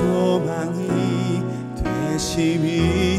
소망이 되심이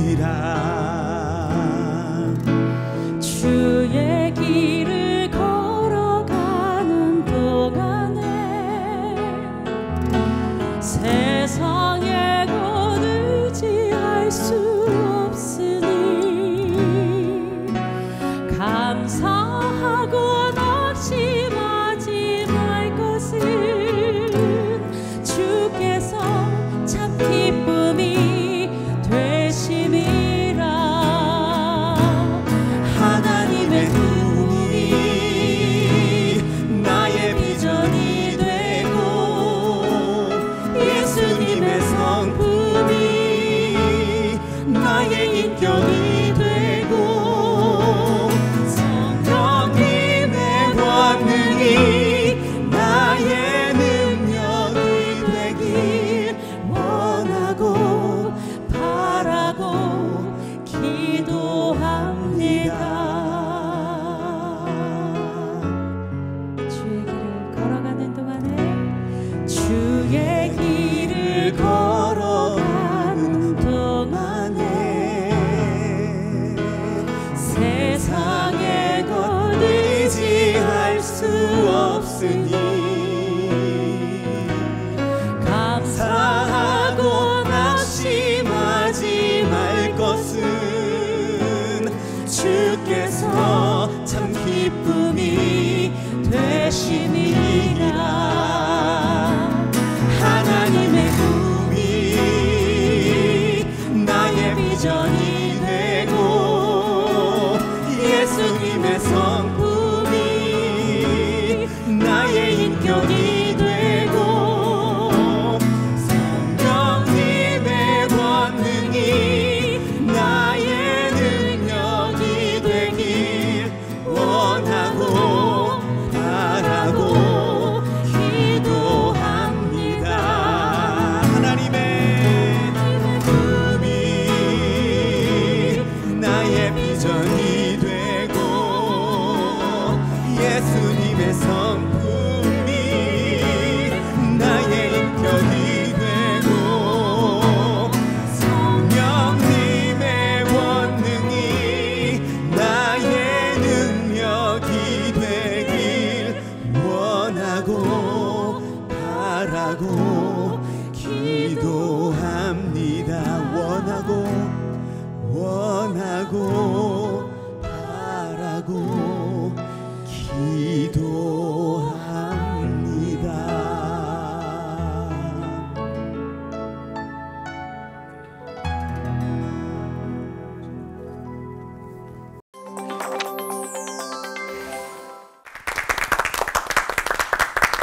원하고 바라고 기도합니다.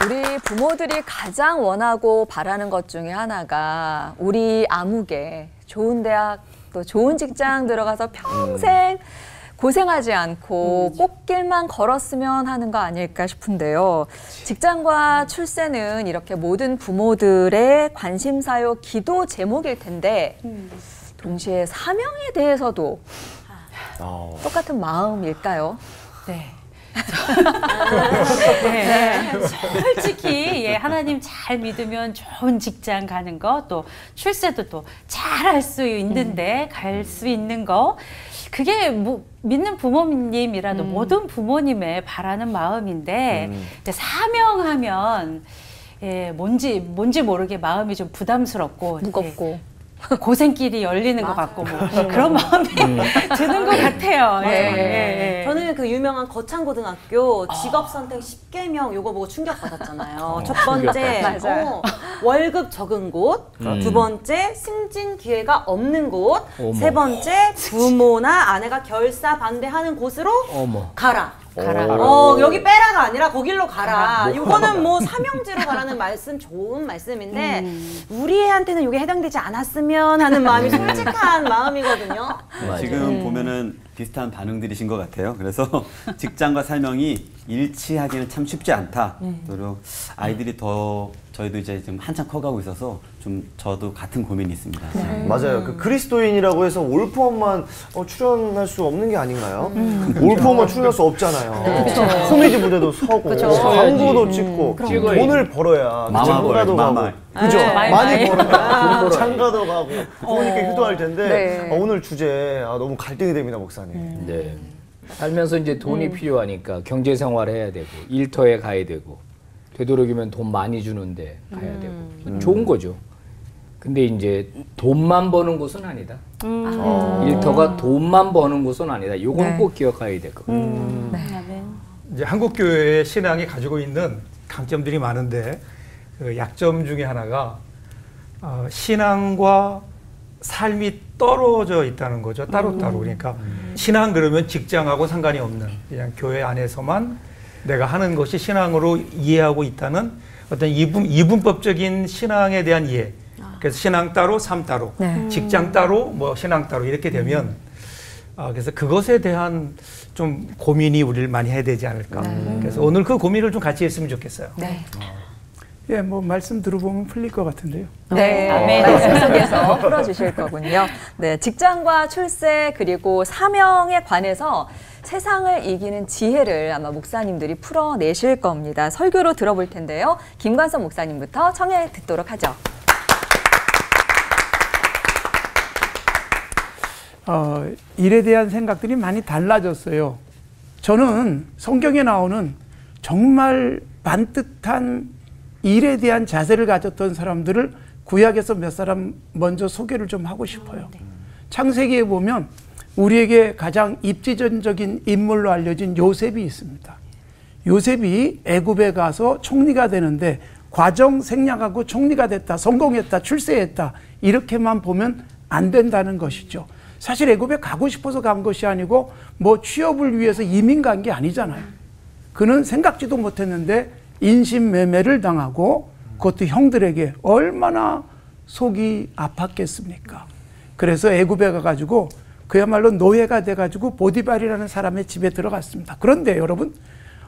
우리 부모들이 가장 원하고 바라는 것 중에 하나가 우리 아무개 좋은 대학 또 좋은 직장 들어가서 평생 고생하지 않고 꽃길만 걸었으면 하는 거 아닐까 싶은데요. 직장과 출세는 이렇게 모든 부모들의 관심사요 기도 제목일 텐데 동시에 사명에 대해서도 똑같은 마음일까요? 네. 네. 솔직히 예, 하나님 잘 믿으면 좋은 직장 가는 거 또 출세도 또 잘 할 수 있는데 갈 수 있는 거 그게 뭐, 믿는 부모님이라도 모든 부모님의 바라는 마음인데 이제 사명하면 예, 뭔지 뭔지 모르게 마음이 좀 부담스럽고 무겁고. 예, 고생길이 열리는 것 같고 뭐 그런 마음이 드는 것 같아요. 예, 예, 예. 저는 그 유명한 거창고등학교 직업 선택 10개명 요거 보고 충격 받았잖아요. 첫 번째. 어, 월급 적은 곳, 두 번째 승진 기회가 없는 곳, 세 번째 부모나 아내가 결사 반대하는 곳으로 가라. 가라. 어, 여기 빼라가 아니라 거길로 가라. 이거는 뭐 사명제로 가라는 말씀 좋은 말씀인데 우리한테는 이게 해당되지 않았으면 하는 마음이 솔직한 마음이거든요. 지금 보면은 비슷한 반응들이신 것 같아요. 그래서 직장과 사명이 일치하기는 참 쉽지 않다. 그리고 아이들이 더 저희도 이제 지금 한참 커가고 있어서 좀 저도 같은 고민이 있습니다. 맞아요. 그 그리스도인이라고 해서 올포원만 어, 출연할 수 없는 게 아닌가요? 올포원만 출연할 수 없잖아요. 코미디 무대도 서고 광고도 찍고 찍어야지. 돈을 벌어야 마마 장가도 벌어야지, 가고 마마. 그죠? 마이, 많이 마이. 벌어야 장가도 가고 부모님께 효도할 텐데 네. 아, 오늘 주제 아, 너무 갈등이 됩니다, 목사님. 네. 살면서 이제 돈이 필요하니까 경제 생활을 해야 되고 일터에 가야 되고 되도록이면 돈 많이 주는데 가야 되고 그건 좋은 거죠. 근데 이제 돈만 버는 곳은 아니다. 일터가 돈만 버는 곳은 아니다. 요건 네. 꼭 기억해야 될것 같아요. 이제 한국 교회의 신앙이 가지고 있는 강점들이 많은데 그 약점 중에 하나가 어, 신앙과 삶이 떨어져 있다는 거죠. 따로따로. 그러니까 신앙 그러면 직장하고 상관이 없는 그냥 교회 안에서만 내가 하는 것이 신앙으로 이해하고 있다는 어떤 이분, 이분법적인 신앙에 대한 이해. 그래서 신앙 따로, 삶 따로, 네. 직장 따로, 뭐 신앙 따로 이렇게 되면 아, 그래서 그것에 대한 좀 고민이 우리를 많이 해야 되지 않을까. 그래서 오늘 그 고민을 좀 같이 했으면 좋겠어요. 네. 예, 뭐 말씀 들어보면 풀릴 것 같은데요. 네, 아멘. 말씀 속에서 풀어주실 거군요. 네, 직장과 출세 그리고 사명에 관해서 세상을 이기는 지혜를 아마 목사님들이 풀어내실 겁니다. 설교로 들어볼 텐데요. 김관선 목사님부터 청해 듣도록 하죠. 어, 일에 대한 생각들이 많이 달라졌어요. 저는 성경에 나오는 정말 반듯한 일에 대한 자세를 가졌던 사람들을 구약에서 몇 사람 먼저 소개를 좀 하고 싶어요. 창세기에 보면 우리에게 가장 입지전적인 인물로 알려진 요셉이 있습니다. 요셉이 애굽에 가서 총리가 되는데 과정 생략하고 총리가 됐다, 성공했다, 출세했다 이렇게만 보면 안 된다는 것이죠. 사실 애굽에 가고 싶어서 간 것이 아니고 뭐 취업을 위해서 이민 간 게 아니잖아요. 그는 생각지도 못했는데 인신매매를 당하고 그것도 형들에게 얼마나 속이 아팠겠습니까? 그래서 애굽에 가가지고 그야말로 노예가 돼가지고 보디발이라는 사람의 집에 들어갔습니다. 그런데 여러분,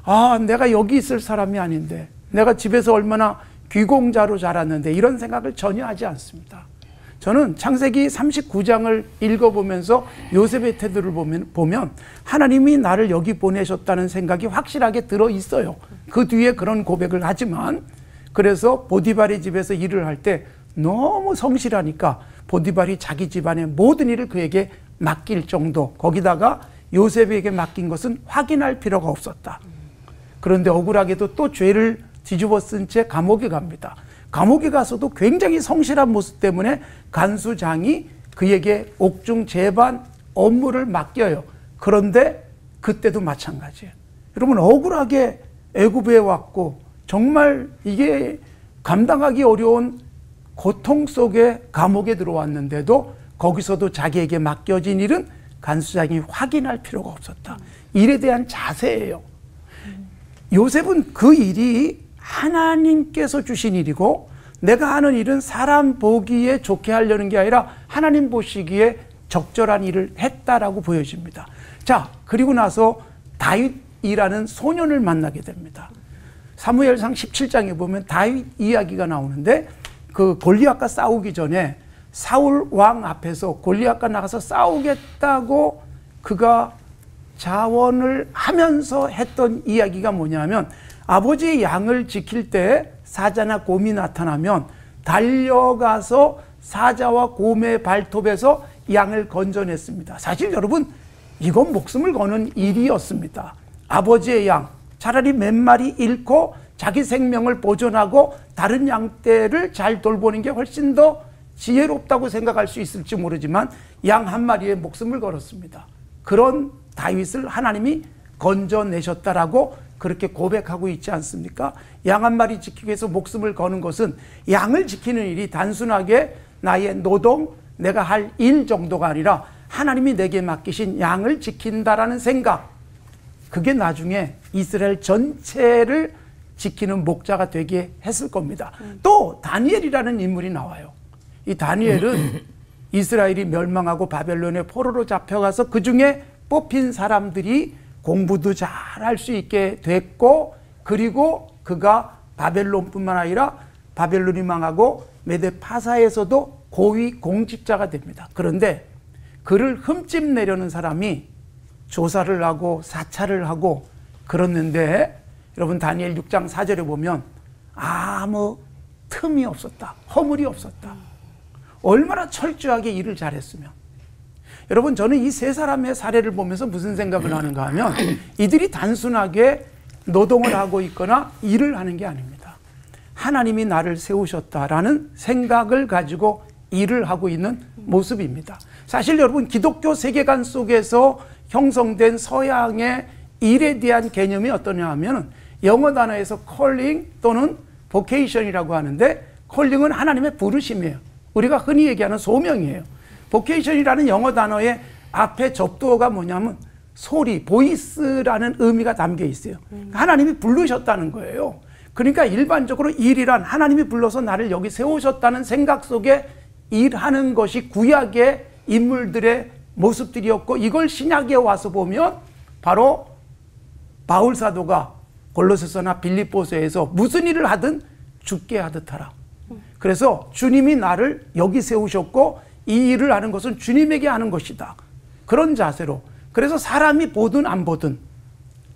아, 내가 여기 있을 사람이 아닌데, 내가 집에서 얼마나 귀공자로 자랐는데 이런 생각을 전혀 하지 않습니다. 저는 창세기 39장을 읽어보면서 요셉의 태도를 보면, 보면 하나님이 나를 여기 보내셨다는 생각이 확실하게 들어 있어요. 그 뒤에 그런 고백을 하지만 그래서 보디발의 집에서 일을 할 때 너무 성실하니까 보디발이 자기 집안의 모든 일을 그에게 맡길 정도 거기다가 요셉에게 맡긴 것은 확인할 필요가 없었다. 그런데 억울하게도 또 죄를 뒤집어 쓴 채 감옥에 갑니다. 감옥에 가서도 굉장히 성실한 모습 때문에 간수장이 그에게 옥중 재반 업무를 맡겨요. 그런데 그때도 마찬가지예요. 여러분 억울하게 애굽에 왔고 정말 이게 감당하기 어려운 고통 속에 감옥에 들어왔는데도 거기서도 자기에게 맡겨진 일은 간수장이 확인할 필요가 없었다. 일에 대한 자세예요. 요셉은 그 일이 하나님께서 주신 일이고 내가 하는 일은 사람 보기에 좋게 하려는 게 아니라 하나님 보시기에 적절한 일을 했다라고 보여집니다. 자, 그리고 나서 다윗이라는 소년을 만나게 됩니다. 사무엘상 17장에 보면 다윗 이야기가 나오는데 그 골리앗과 싸우기 전에 사울 왕 앞에서 골리앗과 나가서 싸우겠다고 그가 자원을 하면서 했던 이야기가 뭐냐면 아버지의 양을 지킬 때 사자나 곰이 나타나면 달려가서 사자와 곰의 발톱에서 양을 건져냈습니다. 사실 여러분 이건 목숨을 거는 일이었습니다. 아버지의 양 차라리 몇 마리 잃고 자기 생명을 보존하고 다른 양떼를 잘 돌보는 게 훨씬 더 지혜롭다고 생각할 수 있을지 모르지만 양 한 마리에 목숨을 걸었습니다. 그런 다윗을 하나님이 건져내셨다라고 그렇게 고백하고 있지 않습니까? 양 한 마리 지키기 위해서 목숨을 거는 것은 양을 지키는 일이 단순하게 나의 노동, 내가 할 일 정도가 아니라 하나님이 내게 맡기신 양을 지킨다라는 생각. 그게 나중에 이스라엘 전체를 지키는 목자가 되게 했을 겁니다. 또 다니엘이라는 인물이 나와요. 이 다니엘은 이스라엘이 멸망하고 바벨론의 포로로 잡혀가서 그 중에 뽑힌 사람들이 공부도 잘 할 수 있게 됐고 그리고 그가 바벨론뿐만 아니라 바벨론이 망하고 메데 파사에서도 고위 공직자가 됩니다. 그런데 그를 흠집 내려는 사람이 조사를 하고 사찰을 하고 그랬는데 여러분 다니엘 6장 4절에 보면 아무 틈이 없었다. 허물이 없었다. 얼마나 철저하게 일을 잘했으면. 여러분 저는 이 세 사람의 사례를 보면서 무슨 생각을 하는가 하면 이들이 단순하게 노동을 하고 있거나 일을 하는 게 아닙니다. 하나님이 나를 세우셨다라는 생각을 가지고 일을 하고 있는 모습입니다. 사실 여러분 기독교 세계관 속에서 형성된 서양의 일에 대한 개념이 어떠냐 하면 영어 단어에서 calling 또는 vocation이라고 하는데 calling은 하나님의 부르심이에요. 우리가 흔히 얘기하는 소명이에요. vocation이라는 영어 단어의 앞에 접두어가 뭐냐면 소리, 보이스라는 의미가 담겨 있어요. 하나님이 부르셨다는 거예요. 그러니까 일반적으로 일이란 하나님이 불러서 나를 여기 세우셨다는 생각 속에 일하는 것이 구약의 인물들의 모습들이었고 이걸 신약에 와서 보면 바로 바울 사도가 골로새서나 빌립보서에서 무슨 일을 하든 죽게 하듯 하라. 그래서 주님이 나를 여기 세우셨고 이 일을 하는 것은 주님에게 하는 것이다. 그런 자세로. 그래서 사람이 보든 안 보든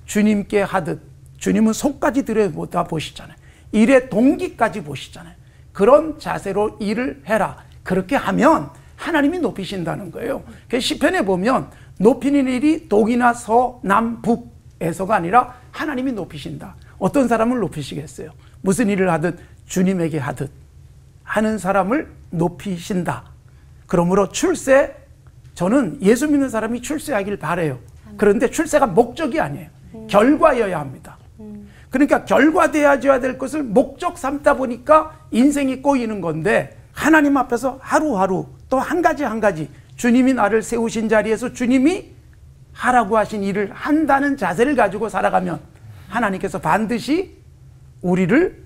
주님께 하듯 주님은 속까지 들여다 보시잖아요. 일의 동기까지 보시잖아요. 그런 자세로 일을 해라. 그렇게 하면 하나님이 높이신다는 거예요. 그 시편에 보면 높이는 일이 동이나 서, 남, 북에서가 아니라 하나님이 높이신다. 어떤 사람을 높이시겠어요? 무슨 일을 하듯 주님에게 하듯 하는 사람을 높이신다. 그러므로 출세 저는 예수 믿는 사람이 출세하길 바래요. 그런데 출세가 목적이 아니에요. 결과여야 합니다. 그러니까 결과되어야 될 것을 목적 삼다 보니까 인생이 꼬이는 건데 하나님 앞에서 하루하루 또 한 가지 한 가지 주님이 나를 세우신 자리에서 주님이 하라고 하신 일을 한다는 자세를 가지고 살아가면 하나님께서 반드시 우리를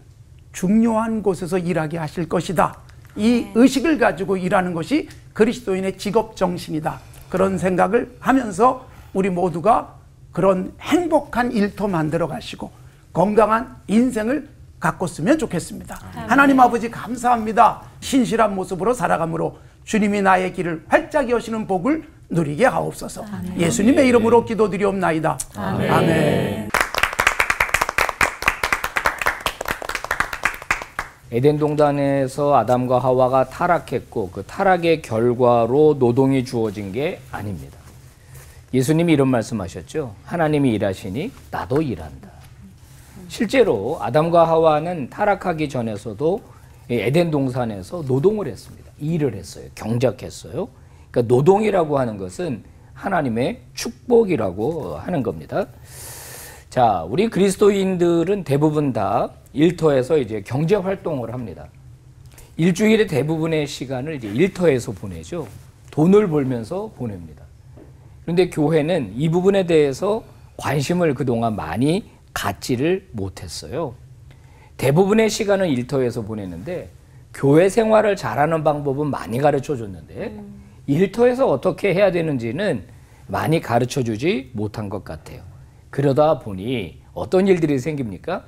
중요한 곳에서 일하게 하실 것이다. 이 의식을 가지고 일하는 것이 그리스도인의 직업 정신이다. 그런 생각을 하면서 우리 모두가 그런 행복한 일터 만들어 가시고 건강한 인생을 갖고 으면 좋겠습니다. 하나님 아버지 감사합니다. 신실한 모습으로 살아감으로 주님이 나의 길을 활짝 여시는 복을 누리게 하옵소서. 예수님의 이름으로 기도드리옵나이다. 아멘. 에덴 동산에서 아담과 하와가 타락했고 그 타락의 결과로 노동이 주어진 게 아닙니다. 예수님이 이런 말씀하셨죠. 하나님이 일하시니 나도 일한다. 실제로 아담과 하와는 타락하기 전에서도 에덴 동산에서 노동을 했습니다. 일을 했어요. 경작했어요. 그러니까 노동이라고 하는 것은 하나님의 축복이라고 하는 겁니다. 자, 우리 그리스도인들은 대부분 다 일터에서 이제 경제 활동을 합니다. 일주일의 대부분의 시간을 이제 일터에서 보내죠. 돈을 벌면서 보냅니다. 그런데 교회는 이 부분에 대해서 관심을 그동안 많이 갖지를 못했어요. 대부분의 시간은 일터에서 보내는데 교회 생활을 잘하는 방법은 많이 가르쳐 줬는데 일터에서 어떻게 해야 되는지는 많이 가르쳐 주지 못한 것 같아요. 그러다 보니 어떤 일들이 생깁니까?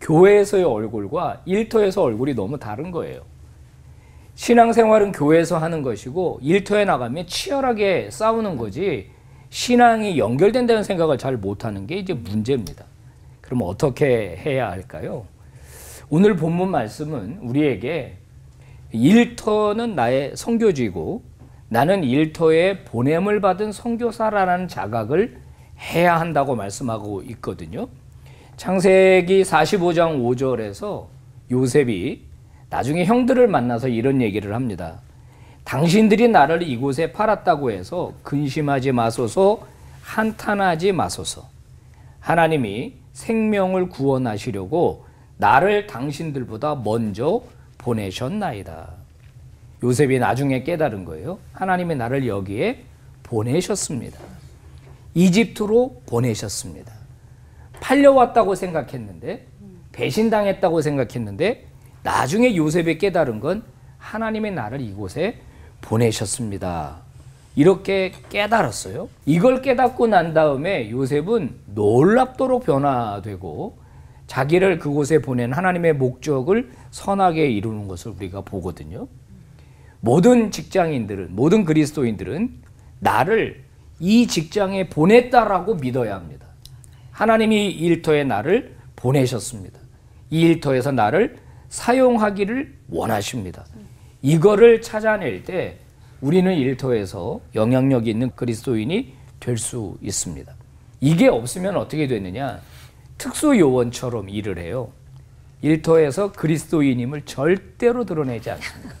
교회에서의 얼굴과 일터에서 얼굴이 너무 다른 거예요. 신앙생활은 교회에서 하는 것이고 일터에 나가면 치열하게 싸우는 거지 신앙이 연결된다는 생각을 잘 못하는 게 이제 문제입니다. 그럼 어떻게 해야 할까요? 오늘 본문 말씀은 우리에게 일터는 나의 성교지고 나는 일터에 보냄을 받은 성교사라는 자각을 해야 한다고 말씀하고 있거든요. 창세기 45장 5절에서 요셉이 나중에 형들을 만나서 이런 얘기를 합니다. 당신들이 나를 이곳에 팔았다고 해서 근심하지 마소서 한탄하지 마소서. 하나님이 생명을 구원하시려고 나를 당신들보다 먼저 보내셨나이다. 요셉이 나중에 깨달은 거예요. 하나님이 나를 여기에 보내셨습니다. 이집트로 보내셨습니다. 팔려왔다고 생각했는데 배신당했다고 생각했는데 나중에 요셉이 깨달은 건 하나님의 나를 이곳에 보내셨습니다. 이렇게 깨달았어요. 이걸 깨닫고 난 다음에 요셉은 놀랍도록 변화되고 자기를 그곳에 보낸 하나님의 목적을 선하게 이루는 것을 우리가 보거든요. 모든 직장인들은, 모든 그리스도인들은 나를 이 직장에 보냈다라고 믿어야 합니다. 하나님이 이 일터에 나를 보내셨습니다. 이 일터에서 나를 사용하기를 원하십니다. 이거를 찾아낼 때 우리는 일터에서 영향력 있는 그리스도인이 될 수 있습니다. 이게 없으면 어떻게 되느냐? 특수 요원처럼 일을 해요. 일터에서 그리스도인임을 절대로 드러내지 않습니다.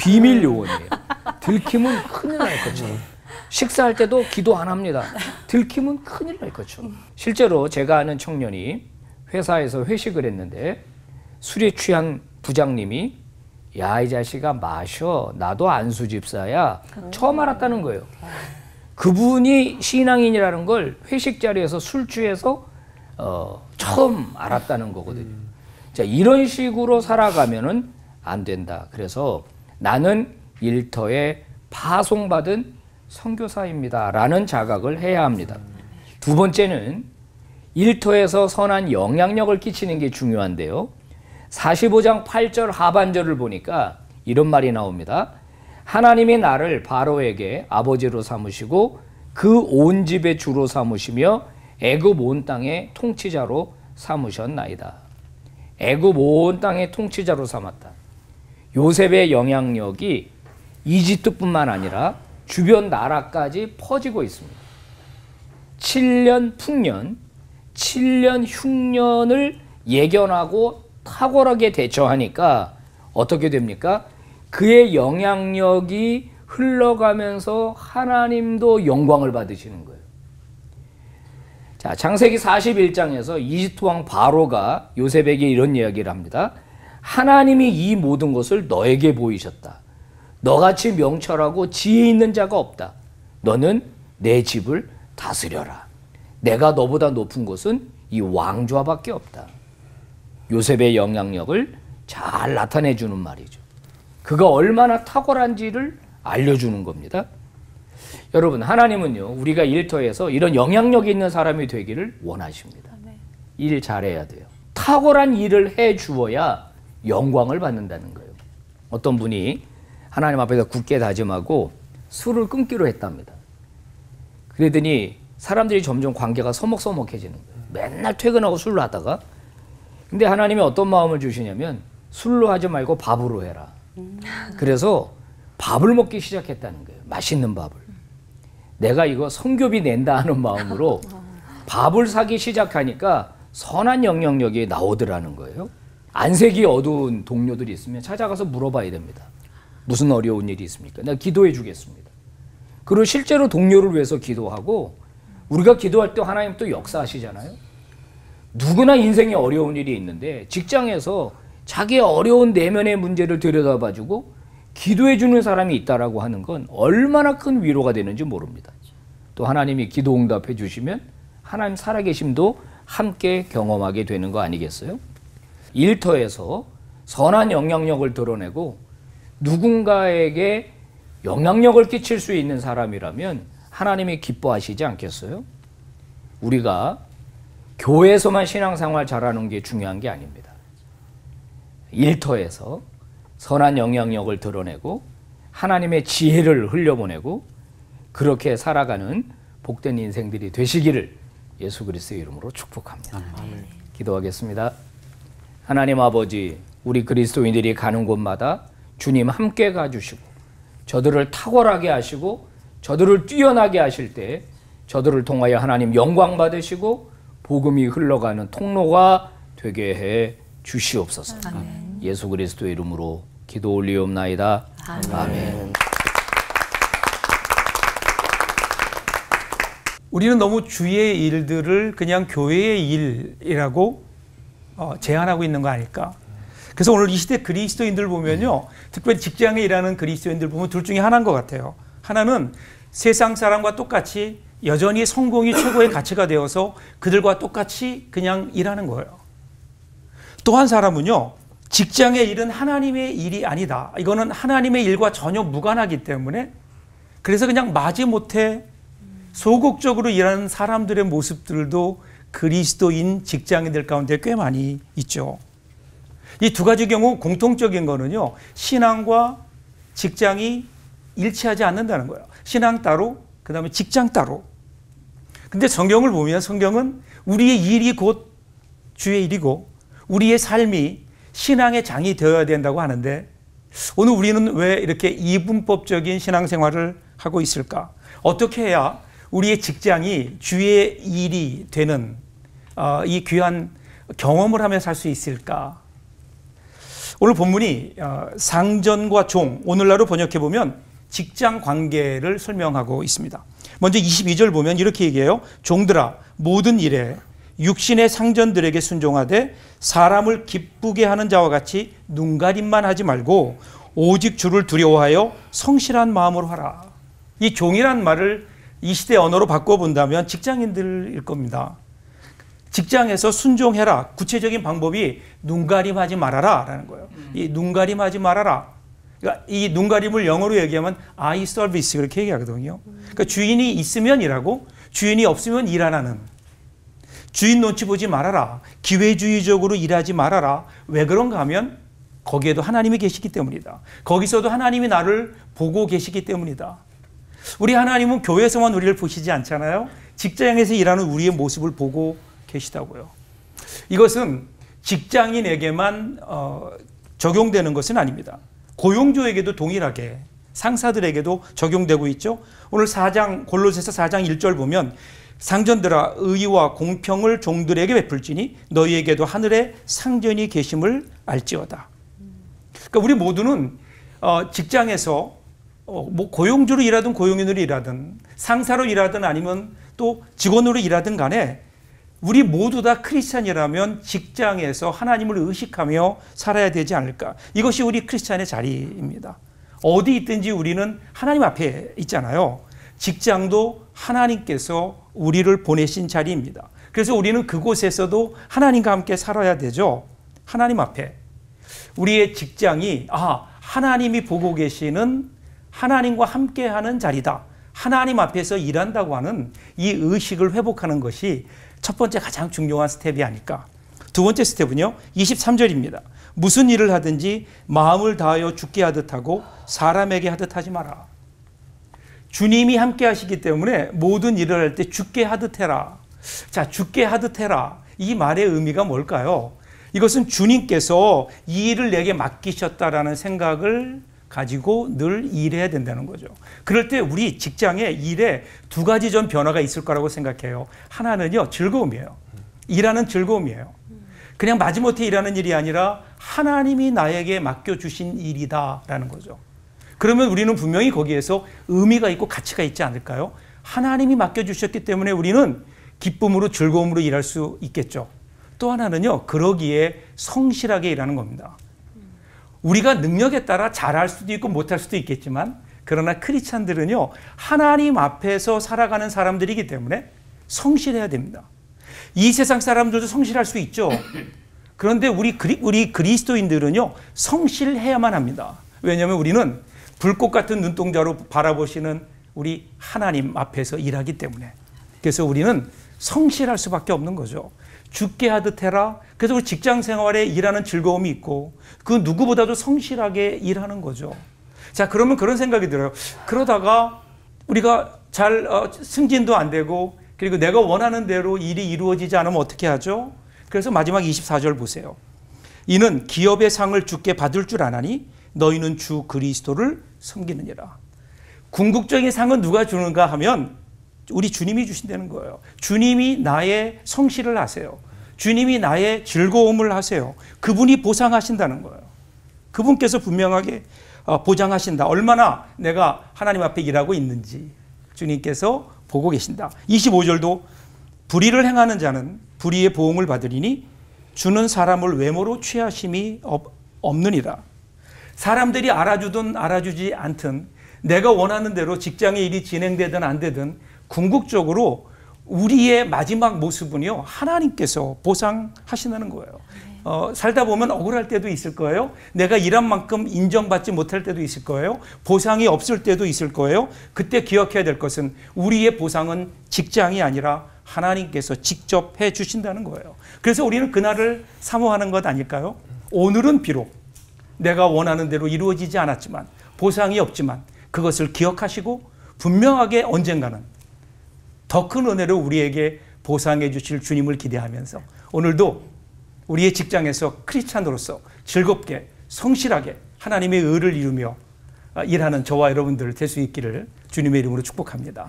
비밀 요원이에요. 들키면 큰일 날 것처럼. 식사할 때도 기도 안 합니다. 들키면 큰일 날 것처럼. 실제로 제가 아는 청년이 회사에서 회식을 했는데 술에 취한 부장님이 야 이 자식아 마셔 나도 안수 집사야 처음 알았다는 거예요. 그분이 신앙인이라는 걸 회식 자리에서 술 취해서 어, 처음 알았다는 거거든요. 자 이런 식으로 살아가면은 안 된다. 그래서 나는 일터에 파송받은 선교사입니다라는 자각을 해야 합니다. 두 번째는 일터에서 선한 영향력을 끼치는 게 중요한데요. 45장 8절 하반절을 보니까 이런 말이 나옵니다. 하나님이 나를 바로에게 아버지로 삼으시고 그 온 집의 주로 삼으시며 애굽 온 땅의 통치자로 삼으셨나이다. 애굽 온 땅의 통치자로 삼았다. 요셉의 영향력이 이집트뿐만 아니라 주변 나라까지 퍼지고 있습니다. 7년 풍년, 7년 흉년을 예견하고 탁월하게 대처하니까 어떻게 됩니까? 그의 영향력이 흘러가면서 하나님도 영광을 받으시는 거예요. 자, 창세기 41장에서 이집트 왕 바로가 요셉에게 이런 이야기를 합니다. 하나님이 이 모든 것을 너에게 보이셨다. 너같이 명철하고 지혜 있는 자가 없다. 너는 내 집을 다스려라. 내가 너보다 높은 곳은 이 왕좌밖에 없다. 요셉의 영향력을 잘 나타내 주는 말이죠. 그가 얼마나 탁월한지를 알려주는 겁니다. 여러분, 하나님은요, 우리가 일터에서 이런 영향력 있는 사람이 되기를 원하십니다. 일 잘해야 돼요. 탁월한 일을 해 주어야 영광을 받는다는 거예요. 어떤 분이 하나님 앞에서 굳게 다짐하고 술을 끊기로 했답니다. 그러더니 사람들이 점점 관계가 서먹서먹해지는 거예요. 맨날 퇴근하고 술로 하다가 근데 하나님이 어떤 마음을 주시냐면 술로 하지 말고 밥으로 해라. 그래서 밥을 먹기 시작했다는 거예요. 맛있는 밥을. 내가 이거 성교비 낸다 하는 마음으로 밥을 사기 시작하니까 선한 영향력이 나오더라는 거예요. 안색이 어두운 동료들이 있으면 찾아가서 물어봐야 됩니다. 무슨 어려운 일이 있습니까? 내가 기도해 주겠습니다. 그리고 실제로 동료를 위해서 기도하고 우리가 기도할 때 하나님 또 역사하시잖아요. 누구나 인생에 어려운 일이 있는데 직장에서 자기의 어려운 내면의 문제를 들여다봐주고 기도해 주는 사람이 있다라고 하는 건 얼마나 큰 위로가 되는지 모릅니다. 또 하나님이 기도 응답해 주시면 하나님 살아계심도 함께 경험하게 되는 거 아니겠어요? 일터에서 선한 영향력을 드러내고 누군가에게 영향력을 끼칠 수 있는 사람이라면 하나님이 기뻐하시지 않겠어요? 우리가 교회에서만 신앙생활 잘하는 게 중요한 게 아닙니다. 일터에서 선한 영향력을 드러내고 하나님의 지혜를 흘려보내고 그렇게 살아가는 복된 인생들이 되시기를 예수 그리스도의 이름으로 축복합니다. 기도하겠습니다. 하나님 아버지, 우리 그리스도인들이 가는 곳마다 주님 함께 가주시고 저들을 탁월하게 하시고 저들을 뛰어나게 하실 때 저들을 통하여 하나님 영광 받으시고 복음이 흘러가는 통로가 되게 해 주시옵소서. 예수 그리스도의 이름으로 기도 올리옵나이다. 아멘. 우리는 너무 주의 일들을 그냥 교회의 일이라고 어, 제한하고 있는 거 아닐까? 그래서 오늘 이 시대 그리스도인들 보면요, 특별히 직장에 일하는 그리스도인들 보면 둘 중에 하나인 것 같아요. 하나는 세상 사람과 똑같이 여전히 성공이 최고의 가치가 되어서 그들과 똑같이 그냥 일하는 거예요. 또 한 사람은요, 직장의 일은 하나님의 일이 아니다. 이거는 하나님의 일과 전혀 무관하기 때문에 그래서 그냥 마지못해 소극적으로 일하는 사람들의 모습들도 그리스도인 직장인들 가운데 꽤 많이 있죠. 이 두 가지 경우 공통적인 거는요. 신앙과 직장이 일치하지 않는다는 거예요. 신앙 따로, 그 다음에 직장 따로. 근데 성경을 보면 성경은 우리의 일이 곧 주의 일이고 우리의 삶이 신앙의 장이 되어야 된다고 하는데 오늘 우리는 왜 이렇게 이분법적인 신앙생활을 하고 있을까? 어떻게 해야 우리의 직장이 주의 일이 되는 어, 이 귀한 경험을 하며 살 수 있을까? 오늘 본문이 어, 상전과 종 오늘날로 번역해 보면 직장 관계를 설명하고 있습니다. 먼저 22절 보면 이렇게 얘기해요. 종들아 모든 일에 육신의 상전들에게 순종하되 사람을 기쁘게 하는 자와 같이 눈가림만 하지 말고 오직 주를 두려워하여 성실한 마음으로 하라. 이 종이란 말을 이 시대 언어로 바꿔 본다면 직장인들일 겁니다. 직장에서 순종해라. 구체적인 방법이 눈가림하지 말아라 라는 거예요. 이 눈가림하지 말아라. 그러니까 이 눈가림을 영어로 얘기하면 eye service 그렇게 얘기하거든요. 그러니까 주인이 있으면 일하고 주인이 없으면 일 안 하는. 주인 눈치 보지 말아라. 기회주의적으로 일하지 말아라. 왜 그런가 하면 거기에도 하나님이 계시기 때문이다. 거기서도 하나님이 나를 보고 계시기 때문이다. 우리 하나님은 교회에서만 우리를 보시지 않잖아요. 직장에서 일하는 우리의 모습을 보고 계시다고요. 이것은 직장인에게만 어, 적용되는 것은 아닙니다. 고용주에게도 동일하게 상사들에게도 적용되고 있죠. 오늘 4장 골로새서 4장 1절 보면 상전들아 의와 공평을 종들에게 베풀지니 너희에게도 하늘에 상전이 계심을 알지어다. 그러니까 우리 모두는 어, 직장에서 어, 뭐 고용주로 일하든 고용인으로 일하든 상사로 일하든 아니면 또 직원으로 일하든 간에 우리 모두 다 크리스찬이라면 직장에서 하나님을 의식하며 살아야 되지 않을까. 이것이 우리 크리스찬의 자리입니다. 어디 있든지 우리는 하나님 앞에 있잖아요. 직장도 하나님께서 우리를 보내신 자리입니다. 그래서 우리는 그곳에서도 하나님과 함께 살아야 되죠. 하나님 앞에. 우리의 직장이, 아, 하나님이 보고 계시는 하나님과 함께 하는 자리다. 하나님 앞에서 일한다고 하는 이 의식을 회복하는 것이 첫 번째 가장 중요한 스텝이 아닐까. 두 번째 스텝은요, 23절입니다. 무슨 일을 하든지 마음을 다하여 죽게 하듯 하고 사람에게 하듯 하지 마라. 주님이 함께 하시기 때문에 모든 일을 할 때 죽게 하듯 해라. 자, 죽게 하듯 해라. 이 말의 의미가 뭘까요? 이것은 주님께서 이 일을 내게 맡기셨다라는 생각을 가지고 늘 일해야 된다는 거죠. 그럴 때 우리 직장에 일에 두 가지 전 변화가 있을 거라고 생각해요. 하나는요, 즐거움이에요. 일하는 즐거움이에요. 그냥 마지못해 일하는 일이 아니라 하나님이 나에게 맡겨주신 일이다라는 거죠. 그러면 우리는 분명히 거기에서 의미가 있고 가치가 있지 않을까요? 하나님이 맡겨주셨기 때문에 우리는 기쁨으로 즐거움으로 일할 수 있겠죠. 또 하나는요, 그러기에 성실하게 일하는 겁니다. 우리가 능력에 따라 잘할 수도 있고 못할 수도 있겠지만, 그러나 크리스찬들은요, 하나님 앞에서 살아가는 사람들이기 때문에 성실해야 됩니다. 이 세상 사람들도 성실할 수 있죠. 그런데 우리 그리, 우리 그리스도인들은요, 성실해야만 합니다. 왜냐하면 우리는 불꽃 같은 눈동자로 바라보시는 우리 하나님 앞에서 일하기 때문에. 그래서 우리는 성실할 수밖에 없는 거죠. 죽게 하듯 해라. 그래서 우리 직장 생활에 일하는 즐거움이 있고 그 누구보다도 성실하게 일하는 거죠. 자, 그러면 그런 생각이 들어요. 그러다가 우리가 잘 어, 승진도 안 되고 그리고 내가 원하는 대로 일이 이루어지지 않으면 어떻게 하죠? 그래서 마지막 24절 보세요. 이는 기업의 상을 주께 받을 줄 아나니 너희는 주 그리스도를 섬기느니라. 궁극적인 상은 누가 주는가 하면 우리 주님이 주신다는 거예요. 주님이 나의 성실을 하세요. 주님이 나의 즐거움을 하세요. 그분이 보상하신다는 거예요. 그분께서 분명하게 어, 보장하신다. 얼마나 내가 하나님 앞에 일하고 있는지 주님께서 보고 계신다. 25절도 불의를 행하는 자는 불의의 보응을 받으리니 주는 사람을 외모로 취하심이 없느니라. 사람들이 알아주든 알아주지 않든 내가 원하는 대로 직장의 일이 진행되든 안 되든 궁극적으로 우리의 마지막 모습은요 하나님께서 보상하신다는 거예요. 어, 살다 보면 억울할 때도 있을 거예요. 내가 일한 만큼 인정받지 못할 때도 있을 거예요. 보상이 없을 때도 있을 거예요. 그때 기억해야 될 것은 우리의 보상은 직장이 아니라 하나님께서 직접 해 주신다는 거예요. 그래서 우리는 그날을 사모하는 것 아닐까요? 오늘은 비록 내가 원하는 대로 이루어지지 않았지만 보상이 없지만 그것을 기억하시고 분명하게 언젠가는 더 큰 은혜를 우리에게 보상해 주실 주님을 기대하면서 오늘도 우리의 직장에서 크리스찬으로서 즐겁게 성실하게 하나님의 의를 이루며 아, 일하는 저와 여러분들 될 수 있기를 주님의 이름으로 축복합니다.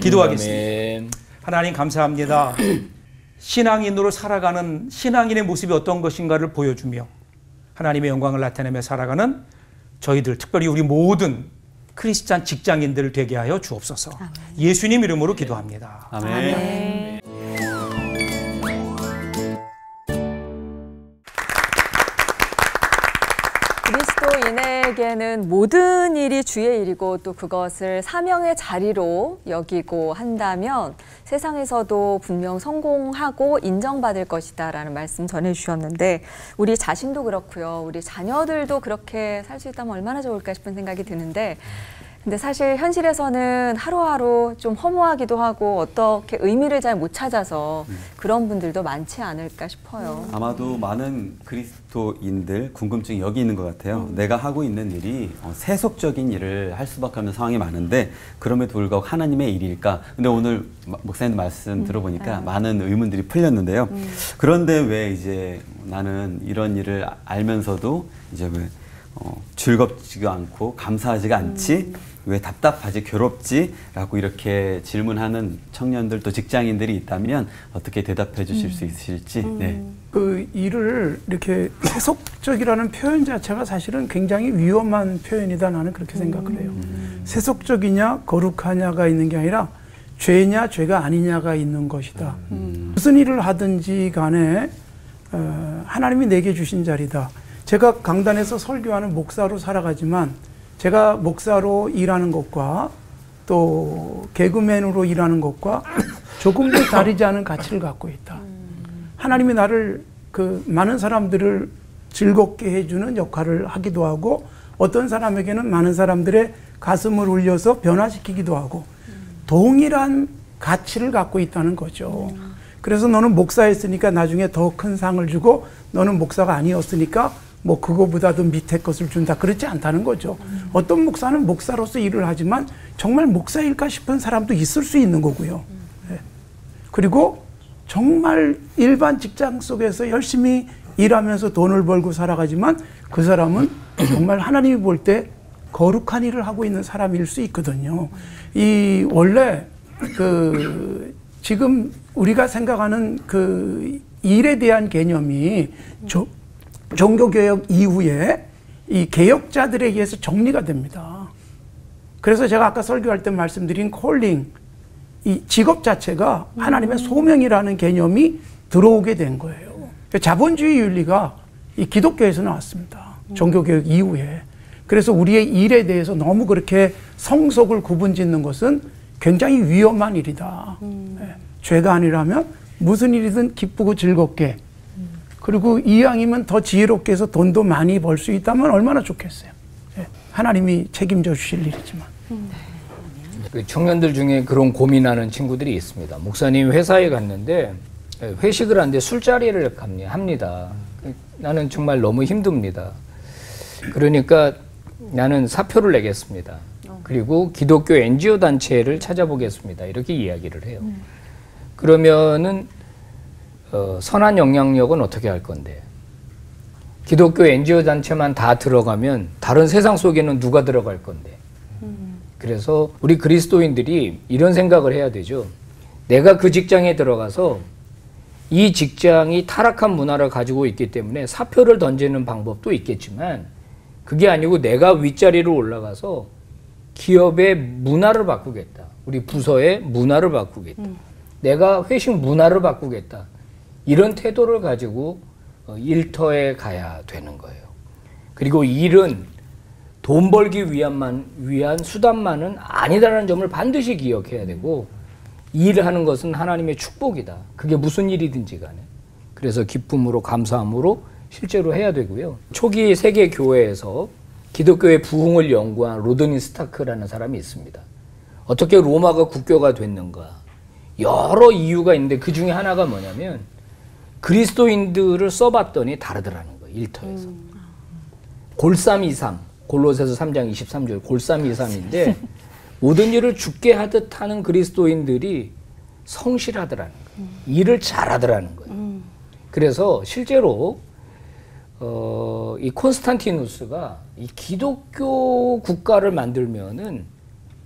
기도하겠습니다. 아멘. 하나님 감사합니다. 신앙인으로 살아가는 신앙인의 모습이 어떤 것인가를 보여주며 하나님의 영광을 나타내며 살아가는 저희들 특별히 우리 모든 크리스찬 직장인들 되게 하여 주옵소서. 예수님 이름으로 기도합니다. 아멘. 그리 스도인에게는 모든 일이 주의 일이고 또 그것을 사명의 자리로 여기고 한다면 세상에서도 분명 성공하고 인정받을 것이다라는 말씀 전해주셨는데 우리 자신도 그렇고요. 우리 자녀들도 그렇게 살 수 있다면 얼마나 좋을까 싶은 생각이 드는데 근데 사실 현실에서는 하루하루 좀 허무하기도 하고 어떻게 의미를 잘 못 찾아서 그런 분들도 많지 않을까 싶어요. 아마도 많은 그리스도인들 궁금증이 여기 있는 것 같아요. 내가 하고 있는 일이 어, 세속적인 일을 할 수밖에 없는 상황이 많은데 그럼에도 불구하고 하나님의 일일까? 근데 오늘 마- 목사님 말씀 들어보니까 많은 의문들이 풀렸는데요. 그런데 왜 이제 나는 이런 일을 아- 알면서도 이제 왜 어, 즐겁지가 않고 감사하지가 않지? 왜 답답하지 괴롭지? 라고 이렇게 질문하는 청년들 또 직장인들이 있다면 어떻게 대답해 주실 수 있으실지 네. 그 일을 이렇게 세속적이라는 표현 자체가 사실은 굉장히 위험한 표현이다 나는 그렇게 생각을 해요. 세속적이냐 거룩하냐가 있는 게 아니라 죄냐 죄가 아니냐가 있는 것이다. 무슨 일을 하든지 간에 어, 하나님이 내게 주신 자리다. 제가 강단에서 설교하는 목사로 살아가지만 제가 목사로 일하는 것과 또 개그맨으로 일하는 것과 조금도 다르지 않은 가치를 갖고 있다. 하나님이 나를 그 많은 사람들을 즐겁게 해주는 역할을 하기도 하고 어떤 사람에게는 많은 사람들의 가슴을 울려서 변화시키기도 하고 동일한 가치를 갖고 있다는 거죠. 그래서 너는 목사였으니까 나중에 더 큰 상을 주고 너는 목사가 아니었으니까 뭐 그거보다도 밑에 것을 준다 그렇지 않다는 거죠. 어떤 목사는 목사로서 일을 하지만 정말 목사일까 싶은 사람도 있을 수 있는 거고요. 예. 그리고 정말 일반 직장 속에서 열심히 일하면서 돈을 벌고 살아가지만 그 사람은 정말 하나님이 볼 때 거룩한 일을 하고 있는 사람일 수 있거든요. 이 원래 그 지금 우리가 생각하는 그 일에 대한 개념이 조- 종교개혁 이후에 이 개혁자들에 의해서 정리가 됩니다. 그래서 제가 아까 설교할 때 말씀드린 콜링, 이 직업 자체가 하나님의 소명이라는 개념이 들어오게 된 거예요. 그러니까 자본주의 윤리가 이 기독교에서 나왔습니다. 종교개혁 이후에. 그래서 우리의 일에 대해서 너무 그렇게 성속을 구분 짓는 것은 굉장히 위험한 일이다. 예. 죄가 아니라면 무슨 일이든 기쁘고 즐겁게 그리고 이왕이면 더 지혜롭게 해서 돈도 많이 벌 수 있다면 얼마나 좋겠어요. 예. 하나님이 책임져 주실 일이지만. 그 청년들 중에 그런 고민하는 친구들이 있습니다. 목사님 회사에 갔는데 회식을 하는데 술자리를 갑니- 합니다. 나는 정말 너무 힘듭니다. 그러니까 나는 사표를 내겠습니다. 그리고 기독교 NGO 단체를 찾아보겠습니다. 이렇게 이야기를 해요. 그러면은 어, 선한 영향력은 어떻게 할 건데? 기독교 NGO 단체만 다 들어가면 다른 세상 속에는 누가 들어갈 건데? 그래서 우리 그리스도인들이 이런 생각을 해야 되죠. 내가 그 직장에 들어가서 이 직장이 타락한 문화를 가지고 있기 때문에 사표를 던지는 방법도 있겠지만 그게 아니고 내가 윗자리로 올라가서 기업의 문화를 바꾸겠다. 우리 부서의 문화를 바꾸겠다. 내가 회식 문화를 바꾸겠다. 이런 태도를 가지고 어, 일터에 가야 되는 거예요. 그리고 일은 돈 벌기 위한만 위한 수단만은 아니다라는 점을 반드시 기억해야 되고 일하는 것은 하나님의 축복이다. 그게 무슨 일이든지 간에. 그래서 기쁨으로 감사함으로 실제로 해야 되고요. 초기 세계 교회에서 기독교의 부흥을 연구한 로드니 스타크라는 사람이 있습니다. 어떻게 로마가 국교가 됐는가? 여러 이유가 있는데 그 중에 하나가 뭐냐면 그리스도인들을 써봤더니 다르더라는 거예요. 일터에서. 골삼이삼 골로새서 3장 23절 골삼이삼인데 모든 일을 죽게 하듯 하는 그리스도인들이 성실하더라는 거예요. 일을 잘하더라는 거예요. 그래서 실제로 어, 이 콘스탄티누스가 이 기독교 국가를 만들면은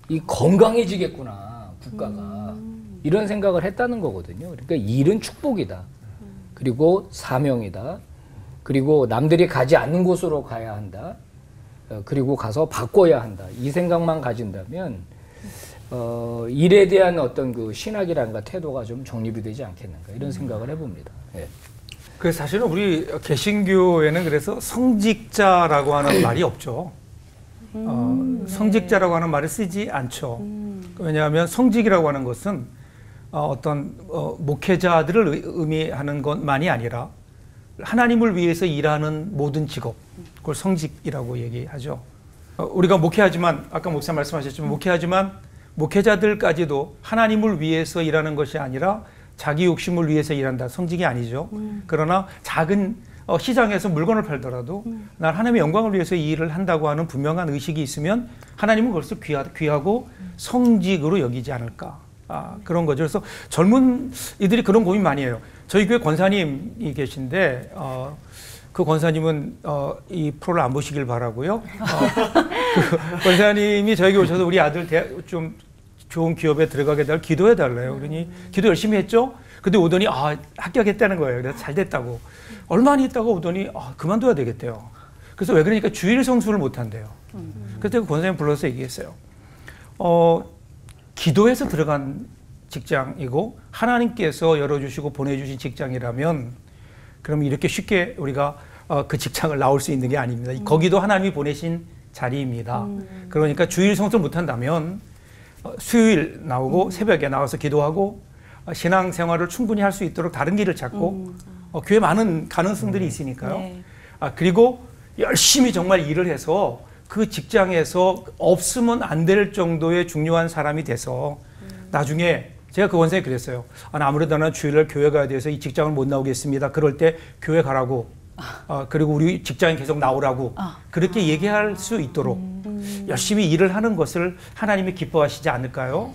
이 건강해지겠구나 국가가 이런 생각을 했다는 거거든요. 그러니까 일은 축복이다. 그리고 사명이다. 그리고 남들이 가지 않는 곳으로 가야 한다. 어, 그리고 가서 바꿔야 한다. 이 생각만 가진다면 어, 일에 대한 어떤 그 신학이란가 태도가 좀 정립이 되지 않겠는가 이런 생각을 해봅니다. 예. 그 사실은 우리 개신교에는 그래서 성직자라고 하는 말이 없죠. 어, 성직자라고 하는 말을 쓰지 않죠. 왜냐하면 성직이라고 하는 것은 어, 어떤 어, 목회자들을 의- 의미하는 것만이 아니라 하나님을 위해서 일하는 모든 직업, 그걸 성직이라고 얘기하죠. 어, 우리가 목회하지만 아까 목사 말씀하셨지만 목회하지만 목회자들까지도 하나님을 위해서 일하는 것이 아니라 자기 욕심을 위해서 일한다. 성직이 아니죠. 그러나 작은 어, 시장에서 물건을 팔더라도 난 하나님의 영광을 위해서 이 일을 한다고 하는 분명한 의식이 있으면 하나님은 그것을 귀하, 귀하고 성직으로 여기지 않을까. 아, 그런 거죠. 그래서 젊은 이들이 그런 고민 많이 해요. 저희 교회 권사님이 계신데 어, 그 권사님은 어, 이 프로를 안 보시길 바라고요. 어, 그 권사님이 저에게 오셔서 우리 아들 대, 좀 좋은 기업에 들어가게 달 기도해 달래요. 그러니 기도 열심히 했죠. 근데 오더니 아 합격했다는 거예요. 그래서 잘 됐다고. 얼마 안 있다가 오더니 아 그만둬야 되겠대요. 그래서 왜 그러니까 주일 성수를 못 한대요. 그래서 그 권사님 불러서 얘기했어요. 어 기도해서 들어간 직장이고 하나님께서 열어주시고 보내주신 직장이라면 그럼 이렇게 쉽게 우리가 어, 그 직장을 나올 수 있는 게 아닙니다. 거기도 하나님이 보내신 자리입니다. 그러니까 주일 성수 못한다면 어, 수요일 나오고 새벽에 나와서 기도하고 어, 신앙 생활을 충분히 할 수 있도록 다른 길을 찾고 어, 교회 많은 가능성들이 있으니까요. 아, 그리고 열심히 정말 일을 해서 그 직장에서 없으면 안 될 정도의 중요한 사람이 돼서 나중에 제가 그 원생에 그랬어요. 아, 나 아무래도 나는 주일날 교회 가야 돼서 이 직장을 못 나오겠습니다. 그럴 때 교회 가라고. 아, 그리고 우리 직장에 계속 나오라고. 그렇게 얘기할 수 있도록 열심히 일을 하는 것을 하나님이 기뻐하시지 않을까요?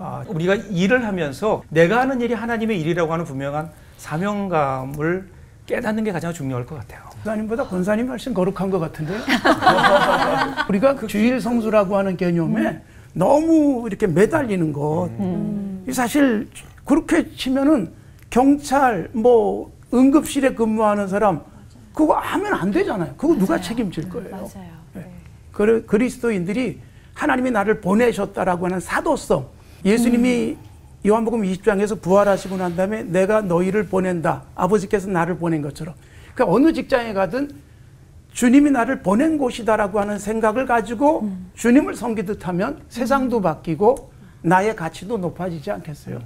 아, 우리가 일을 하면서 내가 하는 일이 하나님의 일이라고 하는 분명한 사명감을 깨닫는 게 가장 중요할 것 같아요. 권사님보다 권사님 훨씬 거룩한 것 같은데요. 우리가 그 주일 성수라고 하는 개념에 너무 이렇게 매달리는 것. 이 사실 그렇게 치면은 경찰 뭐 응급실에 근무하는 사람 그거 하면 안 되잖아요. 그거 누가 책임질 거예요. 맞아요. 네. 그리- 그리스도인들이 하나님이 나를 보내셨다라고 하는 사도성. 예수님이 요한복음 20장에서 부활하시고 난 다음에 내가 너희를 보낸다. 아버지께서 나를 보낸 것처럼. 그러니까 어느 직장에 가든 주님이 나를 보낸 곳이다라고 하는 생각을 가지고 주님을 섬기듯 하면 세상도 바뀌고 나의 가치도 높아지지 않겠어요?